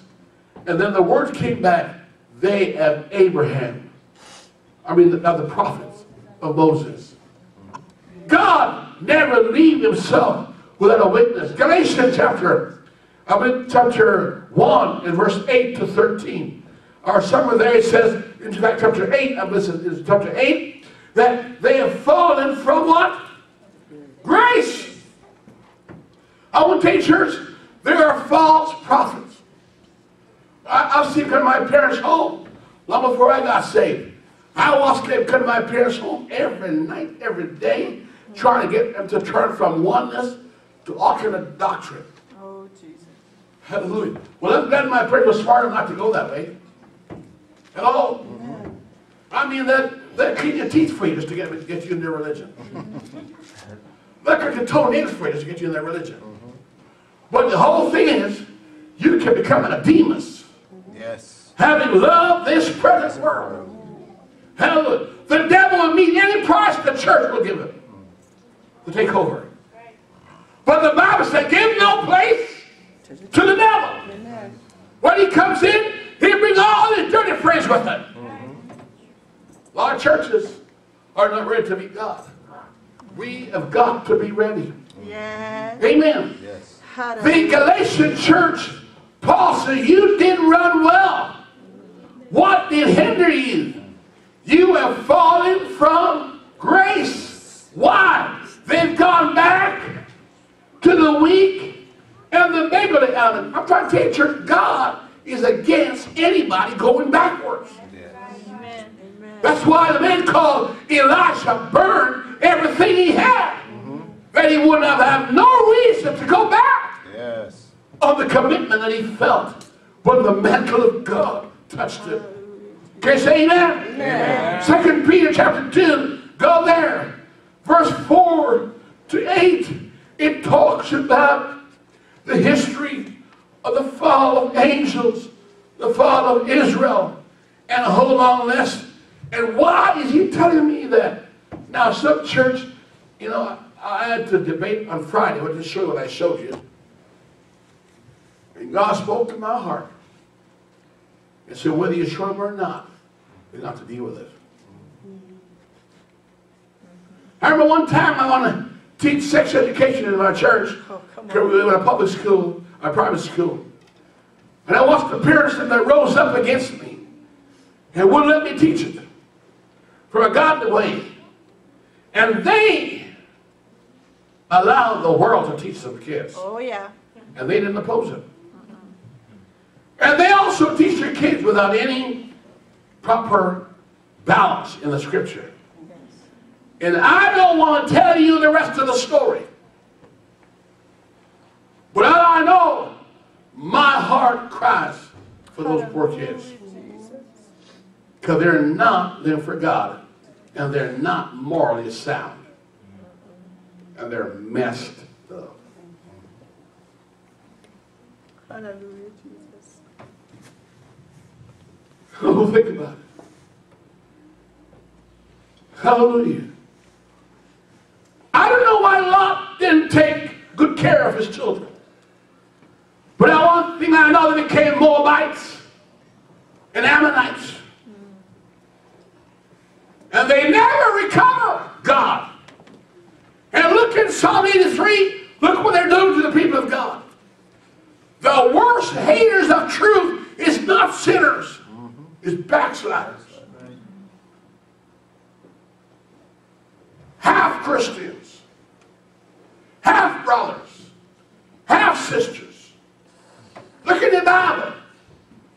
And then the word came back, they of Abraham. I mean, of the prophets of Moses. God never leave himself without a witness. Galatians chapter, I mean, chapter 1 and verse 8 to 13. Our somewhere there says, in fact, chapter 8, I listen, is chapter 8, that they have fallen from what? Grace. I want to tell you, church, there are false prophets. I, I've seen come to my parents' home long before I got saved. I watched them come to my parents' home every night, every day, trying to get them to turn from oneness to all kind of doctrine. Hallelujah. Well, I'm glad my prayer was smart enough not to go that way. Hello? I mean, that, that clean your teeth for you just to get, to get you in their religion. that could toe nails for you just to get you in their religion. But the whole thing is, you can become a Demas, Yes. having loved this present world. Hallelujah. The devil will meet any price the church will give him to take over. But the Bible said, give no place to the devil. Amen. When he comes in, he brings all his dirty friends with him. A lot of churches are not ready to meet God. We have got to be ready. Yes. Amen. Yes. The Galatian church, Paul said, you didn't run well. What did hinder you? You have fallen from grace. Why? They've gone back to the weak and the beggarly element. I'm trying to tell you, church, God is against anybody going backwards. Yes. That's why the man called Elisha burned everything he had, mm-hmm. that he would not have no reason to go back Yes. on the commitment that he felt when the mantle of God touched him. Can you say amen? Amen. Second Peter chapter 2, go there. Verse 4 to 8, it talks about the history of the fall of angels, the fall of Israel, and a whole long list. And why is he telling me that? Now, some church, you know, I had to debate on Friday. I'll just show you what I showed you. And God spoke to my heart. And said, whether you show him or not, you're to have to deal with it. I remember one time I want to teach sex education in my church. Oh, we were in a public school, a private school. And I watched the parents that rose up against me and wouldn't let me teach it from a godly way. And they allowed the world to teach them kids. Oh, yeah. And they didn't oppose it. And they also teach their kids without any proper balance in the scripture. And I don't want to tell you the rest of the story. But all I know, my heart cries for those poor kids. Because they're not living for God. And they're not morally sound. And they're messed up. Hallelujah, Jesus. Oh, *laughs* think about it. Hallelujah. I don't know why Lot didn't take good care of his children. But that one thing I know, that they became Moabites and Ammonites. And they never recover God. And look in Psalm 83, look what they're doing to the people of God. The worst haters of truth is not sinners, it's backsliders. Half Christians, half brothers, half sisters. Look in the Bible.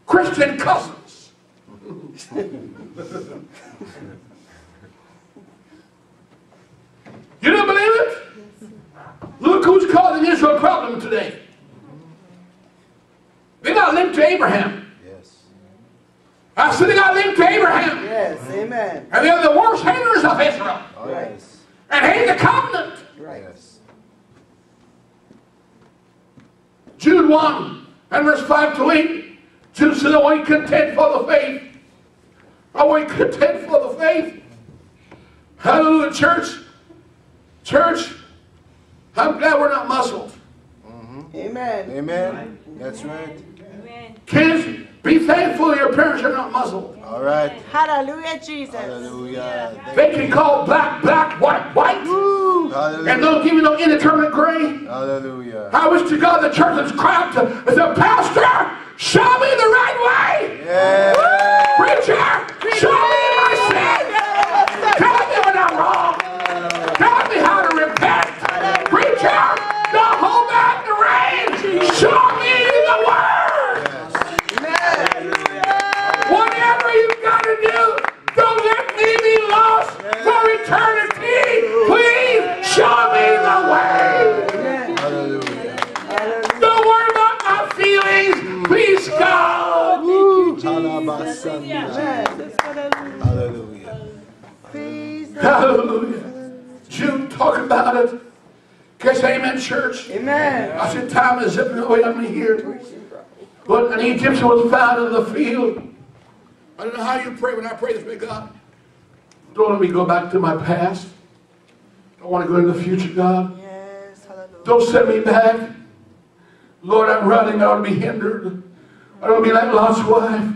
Christian cousins. you don't believe it? Look who's causing Israel a problem today. They got linked to Abraham. Yes. I said they got linked to Abraham. Yes. Amen. And they're the worst haters of Israel. Oh, yes. And hate the covenant. Right. Yes. Jude 1 and verse 5 to 8. Jude said, oh, Are we content for the faith? Oh, are we content for the faith? Hallelujah, church. Church, I'm glad we're not muzzled. Mm-hmm. Amen. Amen. That's right. Kids, be thankful your parents are not muzzled. All right. Hallelujah, Jesus. Hallelujah. They can call black, black, white, white, and Hallelujah. don't give you no indeterminate gray. Hallelujah. I wish to God the church has cried to the pastor, show me the right way. Yeah. Preacher, show me my sins. Tell me when I'm wrong. Tell me how to repent. Preacher, don't hold back the rain. Show Halabasana. Hallelujah. Hallelujah. Jude, talk about it. Can I say amen, church? Amen. I said, time is zipping away on me here. But an Egyptian was found in the field. I don't know how you pray when I pray this, may God. Don't let me go back to my past. Don't want to go into the future, God. Yes, hallelujah. Don't send me back. Lord, I'm running. I don't want to be hindered. I don't want to be like Lot's wife.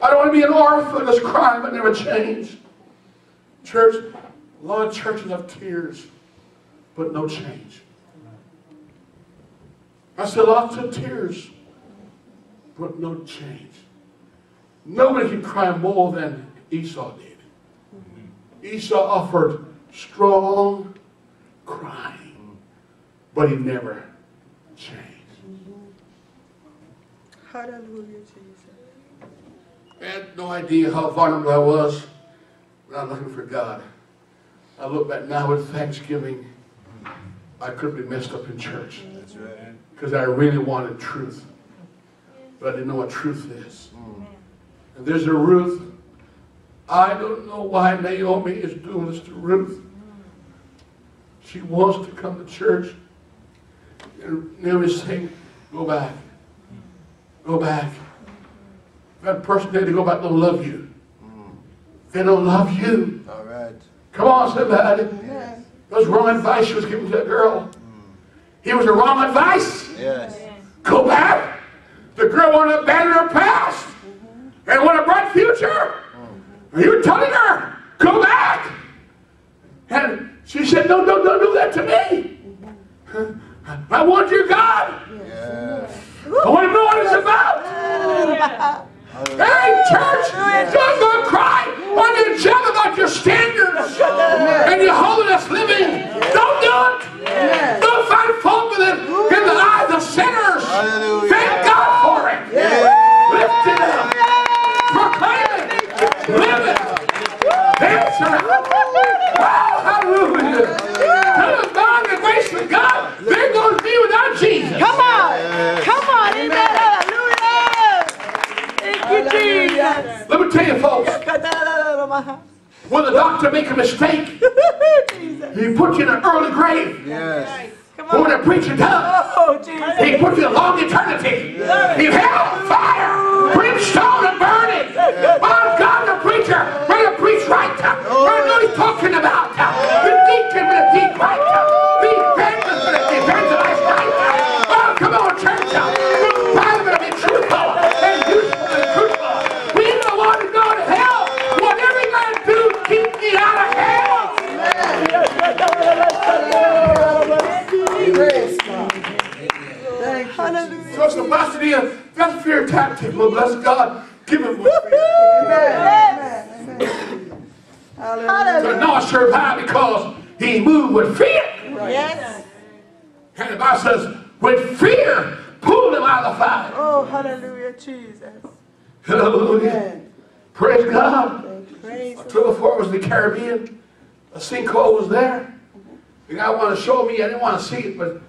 I don't want to be an Orpah that's crying but never changed. Church, a lot of churches have tears, but no change. I said lots of tears, but no change. Nobody can cry more than Esau did. Esau offered strong crying, but he never changed. Hallelujah, Jesus. I had no idea how vulnerable I was when I was looking for God. I look back now with Thanksgiving, I couldn't be messed up in church That's right. because I really wanted truth. But I didn't know what truth is. And there's a Ruth. I don't know why Naomi is doing this to Ruth. She wants to come to church. And Naomi's saying, go back. Go back. That person there to go back don't love you. They don't love you. All right. Come on, somebody. That was wrong advice she was giving to that girl. It was the wrong advice. Yes. Go back. The girl wanted to abandon her past and want a bright future. And you were telling her, go back. And she said, no, no, don't do that to me. I want your God. Yes. I want to know what it's about. Hey, church, don't go cry on your job about your standards and your holiness living. Don't do it. Don't find fault with it in the eyes of sinners. Thank God for it. Lift it up. Proclaim it. Live it. Dance around. Oh, hallelujah. Tell them, God, the grace of God, there goes me without Jesus. Come on. Yes. Come on. Amen. Hallelujah. Thank you, Jesus. Let me tell you, folks, when the make a mistake, Jesus. he put you in an early grave. Yes. Come But when on. a preacher does, Oh, Jesus. he puts you in long eternity. In hell, fire, brimstone, and burning. My God, the preacher, better preach right. Better know what he's talking about. The deacon better teach right. The evangelist better evangelize right. Oh, come on, church. The Bible better be truthful and useful and truthful. We don't want to go to hell. Whatever you gotta do, keep me out of hell. Praise God. Thank you. Hallelujah. So it's the capacity of that's fear tactic. Well, bless God. Give him more fear. Amen. Amen. Hallelujah. But Noah survived because he moved with fear. Yes. And the Bible says, with fear, pulled him out of the fire. Oh, hallelujah, Jesus. Hallelujah. Amen. Praise God. Praise Two before it was the Caribbean. A sinkhole was there. The guy wanted to show me. I didn't want to see it, but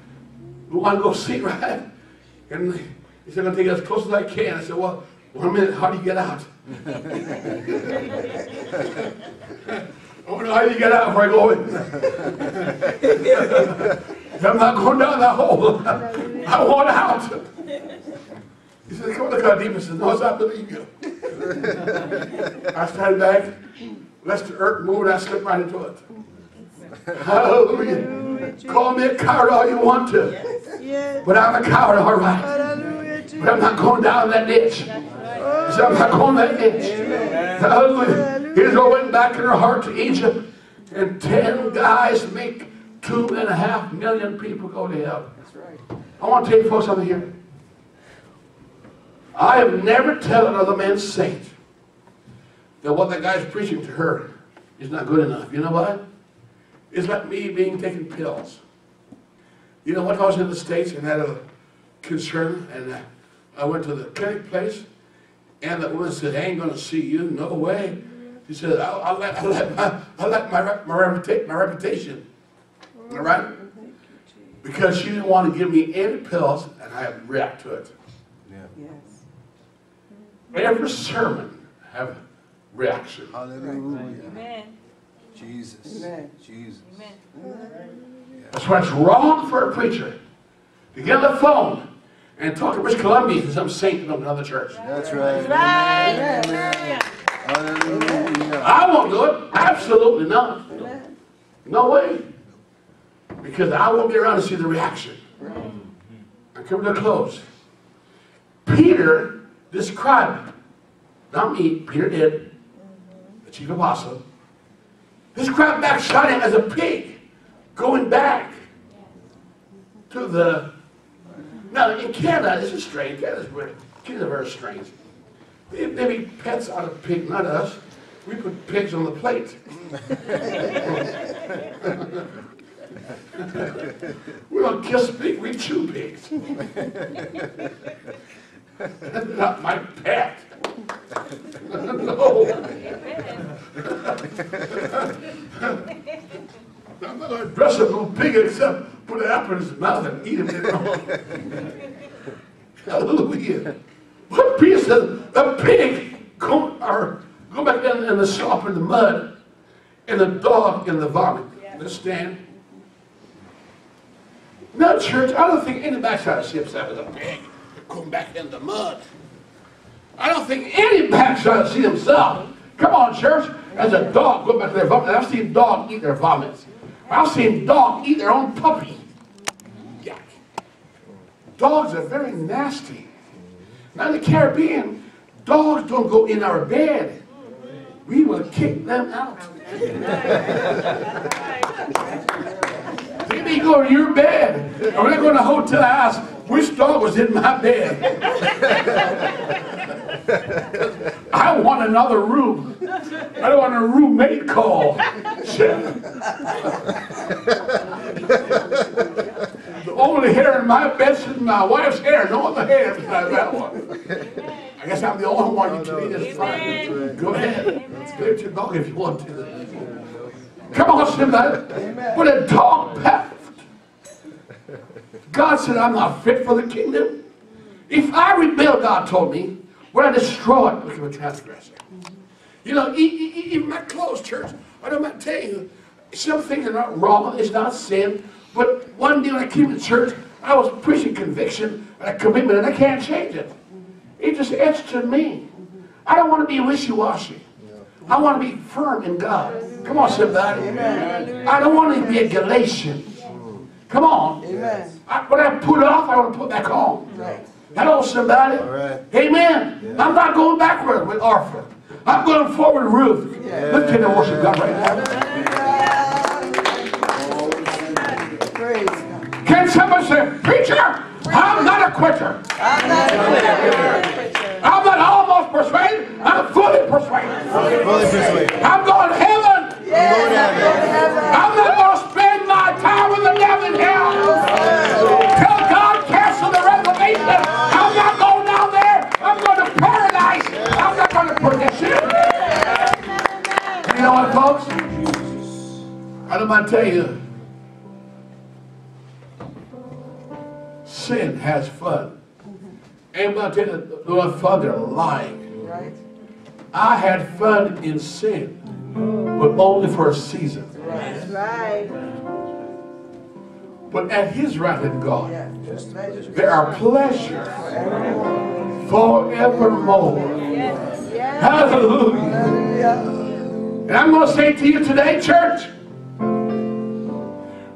we want to go *laughs* see right? And he said, I'm going to take it as close as I can. I said, well, one minute, how do you get out? *laughs* I know how you get out before I go in. *laughs* I'm not going down that hole. I want out. He said, come on, look how deep. I said, no, it's not believe you. I started back, let the earth move, and I slipped right into it. Hallelujah. Call me a coward all you want to, Yes. but I'm a coward, all right. Hallelujah. But I'm not going down that ditch. I said, I'm not going that ditch. Hallelujah. Israel went back in her heart to Egypt, and ten guys make two and a half million people go to hell. That's right. I want to tell you folks something here. I have never tell another man's saint that what that guy's preaching to her is not good enough. You know why? It's like me being taking pills. You know what? I was in the States and had a concern, and uh, I went to the clinic place, and the woman said, I ain't going to see you. No way. She said, I, I, let, I let my, I let my, my, reputa- my reputation. All right? Because she didn't want to give me any pills, and I react to it. Yeah. Yes. Every sermon have a reaction. Hallelujah. Amen. Jesus. Amen. Jesus. That's why it's wrong for a preacher to get on the phone and talk to British Columbia to some saint in another church. That's right. Right. Amen. Hallelujah. I won't do it. Absolutely not. No way. Because I won't be around to see the reaction. I'm coming to close. Peter described, not me, Peter did, the chief apostle, described backsliding as a pig going back to the. Now, in Canada, this is strange. Canada's weird. Canada's very strange. They, they make pets out of pig, not us. We put pigs on the plate. *laughs* we don't kiss pig, we chew pigs. *laughs* Not my pet. *laughs* no. Not going to dress a little pig except put an apple in his mouth and eat him. *laughs* Hallelujah. But Peter said, a pig go, or, go back in, in the slop in the mud and the dog in the vomit. Understand? No, church, I don't think any backside see himself as a pig going back in the mud. I don't think any backside see himself. Come on, church, as a dog going back to their vomit. I've seen dogs eat their vomits. I've seen dogs eat their own puppy. Yuck. Dogs are very nasty. Now in the Caribbean, dogs don't go in our bed. We will kick them out. *laughs* They may go to your bed. Or when they go to the hotel, I ask, which dog was in my bed? *laughs* I want another room. I don't want a roommate call. The only hair in my bed is my wife's hair. No other hair besides that one. I guess I'm the only one you can eat this fine. Go ahead. With your dog if you want to. Come on, somebody. But a dog left. God said, I'm not fit for the kingdom. If I rebel, God told me, when I destroy it, look at my transgressor. You know, even my clothes, church, I don't mind telling you, some things are not wrong, it's not sin. But one day when I came to church, I was preaching conviction and a commitment, and I can't change it. It just etched in me. I don't want to be wishy-washy. I want to be firm in God. Come on, somebody. I don't want to be a Galatian. Come on. Amen. I, what I put off, I want to put back on. Right. Hello, somebody. right. Amen. I'm not going backward with Orpah. I'm going forward with Ruth. Let's take the worship God right now. Can somebody say, preacher, I'm not a quitter. I'm not a quitter. I'm not almost persuaded. I'm fully persuaded. Fully persuaded. I'm going to heaven. Yes, I'm going to heaven. I'm not going to spend my time with the devil in hell. You know what, folks? I don't mind telling you. Sin has fun. And I'm going to tell you, the Lord fun, they're lying. Right. I had fun in sin, but only for a season. That's right. But at his right hand God. There are pleasures forevermore. Hallelujah. Hallelujah. And I'm going to say to you today, church,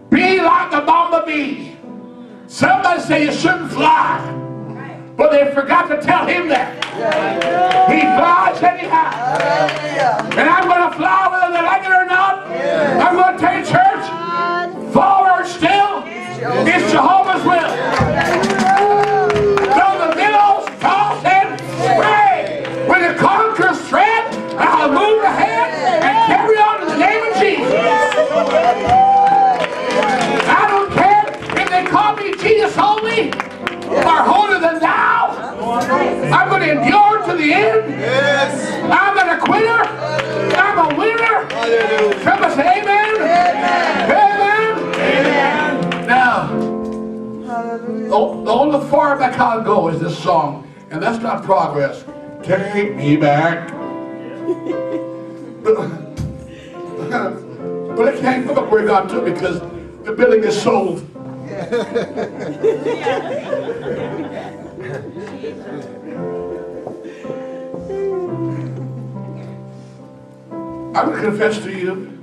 be like the bumblebee. Somebody say you shouldn't fly, but they forgot to tell him that. He flies anyhow. And I'm going to fly the far back I'll go is this song, and that's not progress. Take me back. *laughs* but, I can't go where God took me because the building is sold. I'm going to confess to you,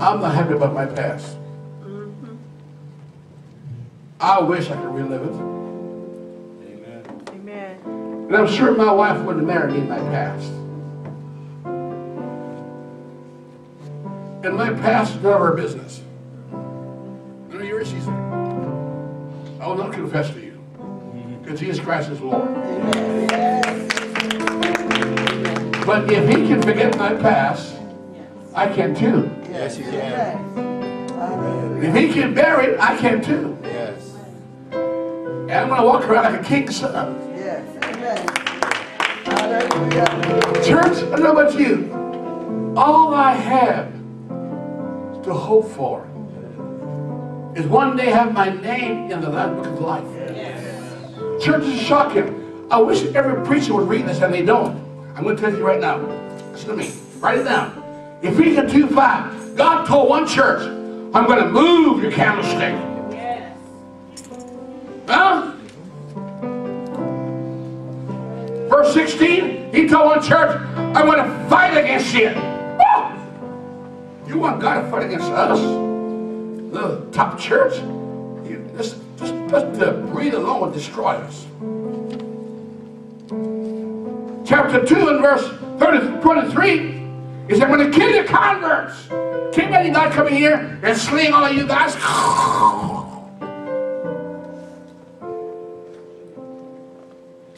I'm not happy about my past. I wish I could relive it. Amen. Amen. And I'm sure my wife wouldn't have married me in my past. And my past is none of her business. None of your issues. I will not confess to you. Because Jesus Christ is Lord. But if he can forget my past, I can too. Yes, you can. And if he can bear it, I can too. Yes. And I'm going to walk around like a king's son. Yes. Amen. Church, I don't know about you. All I have to hope for is one day have my name in the Lamb's Book of Life. Church is shocking. I wish every preacher would read this and they don't. I'm going to tell you right now. Listen to me. Write it down. Ephesians 2 5. God told one church, I'm going to move your candlestick. Huh? Verse 16, he told one church, I'm going to fight against you. You want God to fight against us? The top church? You, just, just, just to breathe alone would destroy us. Chapter 2 and verse 30, 23 is I'm going to kill your converts. You imagine God coming here and slaying all of you guys?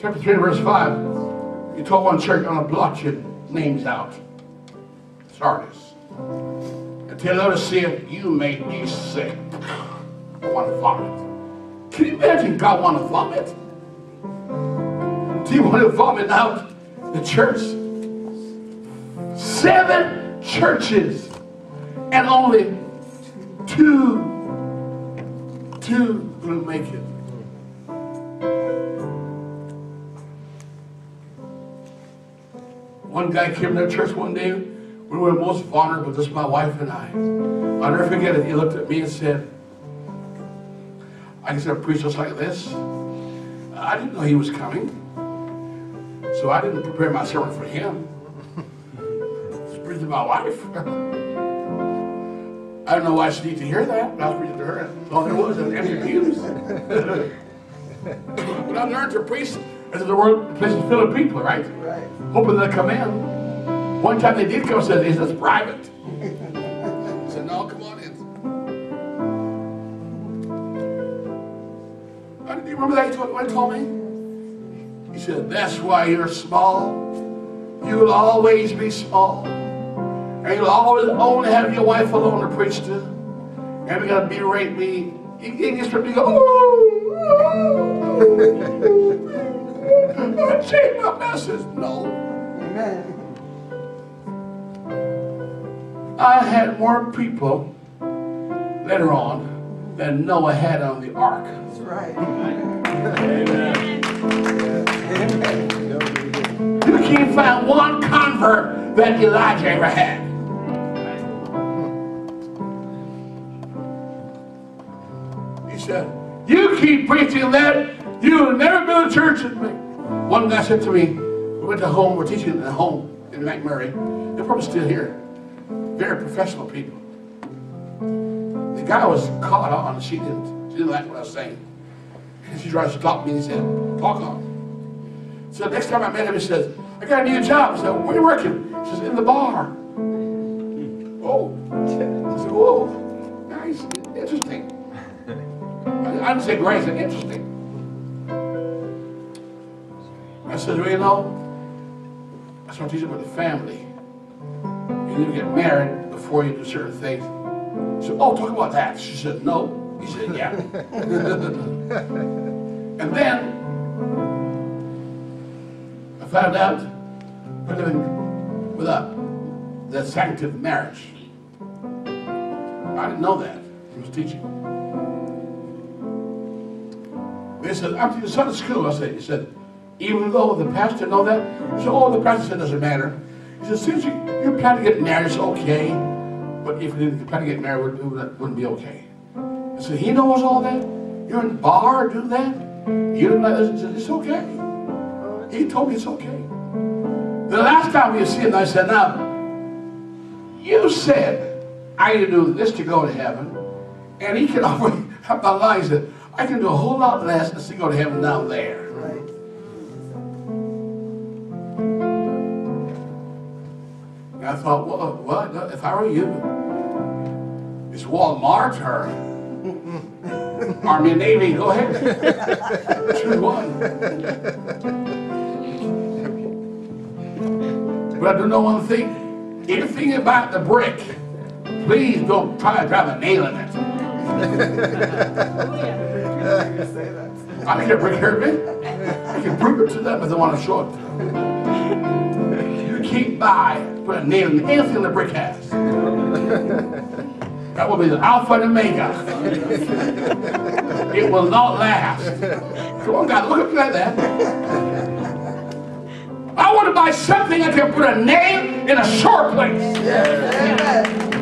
Chapter 3 verse 5. you told one church, I'm going to blot your names out. Sardis. Until Laodicea you make me sick. I want to vomit. Can you imagine God want to vomit? Do you want to vomit out the church? Seven churches and only two, two will make it. One guy came to church one day. We were most vulnerable, just my wife and I. I'll never forget it. He looked at me and said, I a preach just like this. I didn't know he was coming. So I didn't prepare my sermon for him. Just preached to my wife. I don't know why she needed to hear that, but I was preaching to her. All there was was empty pews. but I learned to preach as the word place is full of people, right? Right. hoping they'll come in. One time they did come and said, is this private? I said, no, come on in. Uh, Do you remember that he told, what he told me? He said, that's why you're small. You'll always be small. And you'll always only have your wife alone to preach to. And you're going to berate me. He, he gets ready to go, oh, I changed my message. No. Amen. I had more people later on than Noah had on the ark. That's right. Amen. You can't find one convert that Elijah ever had. He said, You keep preaching that, you'll never build a church with me. One guy said to me, We went to home, we're teaching at home in McMurray. They're probably still here. Very professional people. The guy was caught on, she didn't. She didn't like what I was saying. And she tried to stop me and he said, Talk on. So the next time I met him, he says, I got a new job. I said, where are you working? He says, in the bar. *laughs* Oh. I said, whoa, nice, interesting. I, I didn't say great, I said interesting. Said, well, you know, I started teaching about the family. You need to get married before you do certain things. She said, oh, talk about that. She said, no. He said, yeah. *laughs* and then I found out we're living without the sanctity of marriage. I didn't know that. He was teaching. They said, I'm teaching Sunday school. I said, he said, even though the pastor know that? He said, oh, the pastor said, doesn't matter. He said, since you, you plan to get married, it's okay. But if you didn't plan to get married, it wouldn't, be okay. I said, he knows all that? You're in bar, do that? You don't know this? It's okay. He told me it's okay. The last time we see him, I said, now, you said I can do this to go to heaven, and he can *laughs* always have my life. I can do a whole lot less to go to heaven down there. Right. And I thought, well, what? If I were you, it's Walmart or *laughs* Army and Navy. Go ahead. Choose one. But I do know one thing. Anything about the brick, please don't try to drive a nail in it. You say that. I think a brick hurt me. I can prove it to them if they want to show it. You can't buy, put a nail in anything the brick house. That will be the Alpha and Omega. It will not last. Come on, God, look at that. I want to buy something I can put a name in a sore place. Amen.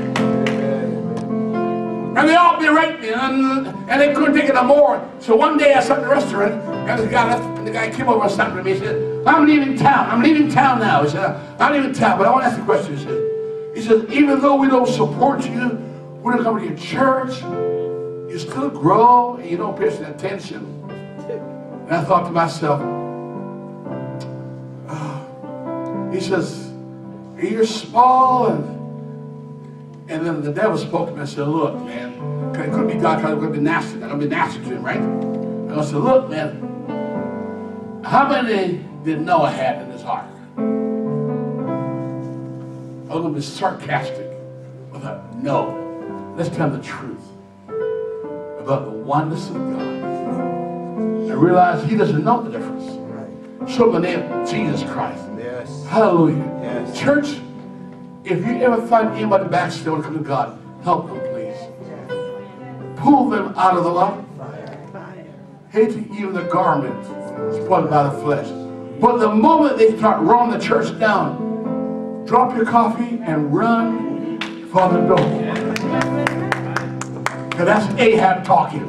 And they all berate me, and, and they couldn't take it no more. So one day I sat in a restaurant, and the guy, left, and the guy came over and sat with me. He said, I'm leaving town. I'm leaving town now. He said, I'm leaving town, but I want to ask you a question. He said, he said, even though we don't support you, we don't come to your church, you still grow, and you don't pay any attention. And I thought to myself, ah. *sighs* he says, you're small and and then the devil spoke to me and said, Look, man, 'cause it couldn't be God, because going to be nasty. I'm be nasty to him, right? And I said, Look, man, how many did Noah had in his heart? Going to be sarcastic about no. Let's tell him the truth about the oneness of God. I realize he doesn't know the difference. Show the name of Jesus Christ. Yes. Hallelujah. Yes. Church, if you ever find anybody backslid when it comes to God, help them. Pull them out of the light. Hating even the garment spoiled by the flesh. But the moment they start rolling the church down, drop your coffee and run for the door. Because that's Ahab talking.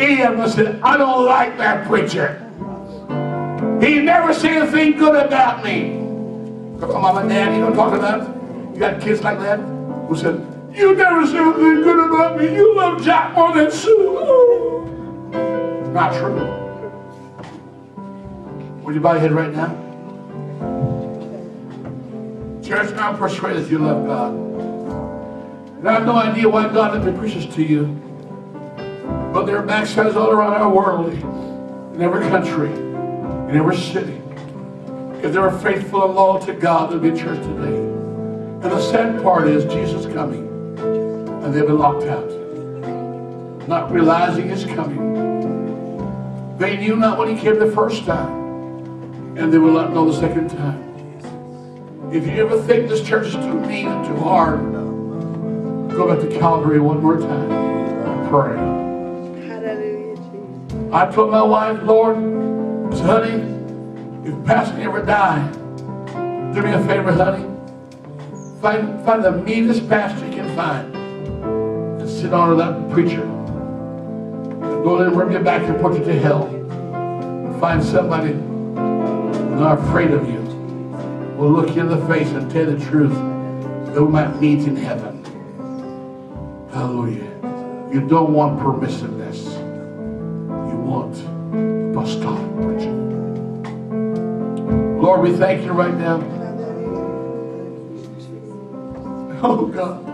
Ahab said, I don't like that preacher. He never said a thing good about me. Come on, mom and dad, you I'm talking about? You got kids like that who said, You never said anything good about me. You love Jack more than Sue. Not true. Would you bow your head right now? Church, I'm persuaded you love God. And I have no idea why God me preach this to you. But there are backsliders all around our world, in every country, in every city. If they were faithful and loyal to God, there'd be a church today. And the sad part is Jesus coming. And they've been locked out. Not realizing his coming. They knew not when he came the first time. And they will not know the second time. If you ever think this church is too mean and too hard, go back to Calvary one more time. and Pray. Hallelujah, Jesus. I told my wife, Lord, honey, if Pastor ever die, do me a favor, honey. Find, find the meanest pastor you can find sit on that preacher. And don't let him rub you back and put you to hell. Find somebody not afraid of you. Will look you in the face and tell the truth we might meet in heaven. Hallelujah. You don't want permissiveness. You want apostolic preaching. Lord, we thank you right now. Oh God.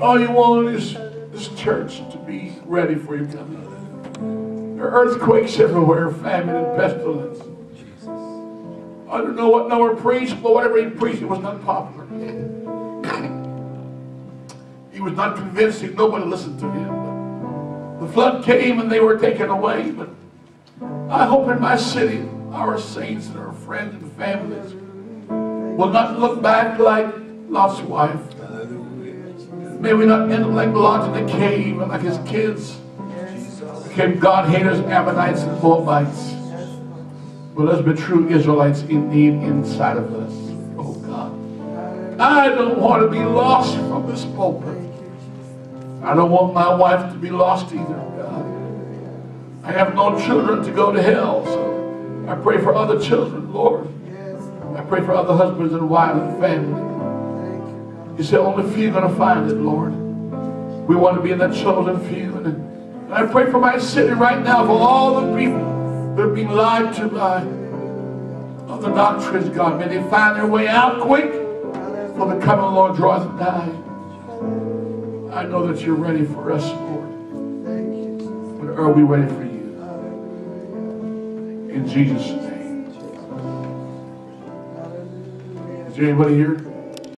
All you want is this church to be ready for your coming. There are earthquakes everywhere, famine and pestilence. I don't know what Noah preached, but whatever he preached, it was not popular. he was not convincing. Nobody listened to him. The flood came and they were taken away. But I hope in my city, our saints and our friends and families will not look back like Lot's wife. May we not end up like Lot in the cave and like his kids became God haters, Ammonites, and Moabites. But let's be true Israelites indeed inside of us. Oh God. I don't want to be lost from this pulpit. I don't want my wife to be lost either, God. I have no children to go to hell, so I pray for other children, Lord. I pray for other husbands and wives and family. You said only few are going to find it, Lord. We want to be in that chosen few. And I pray for my city right now, for all the people that have been lied to by other doctrines, God. May they find their way out quick, for the coming Lord draweth nigh. I know that you're ready for us, Lord. But are we ready for you? In Jesus' name. Is there anybody here?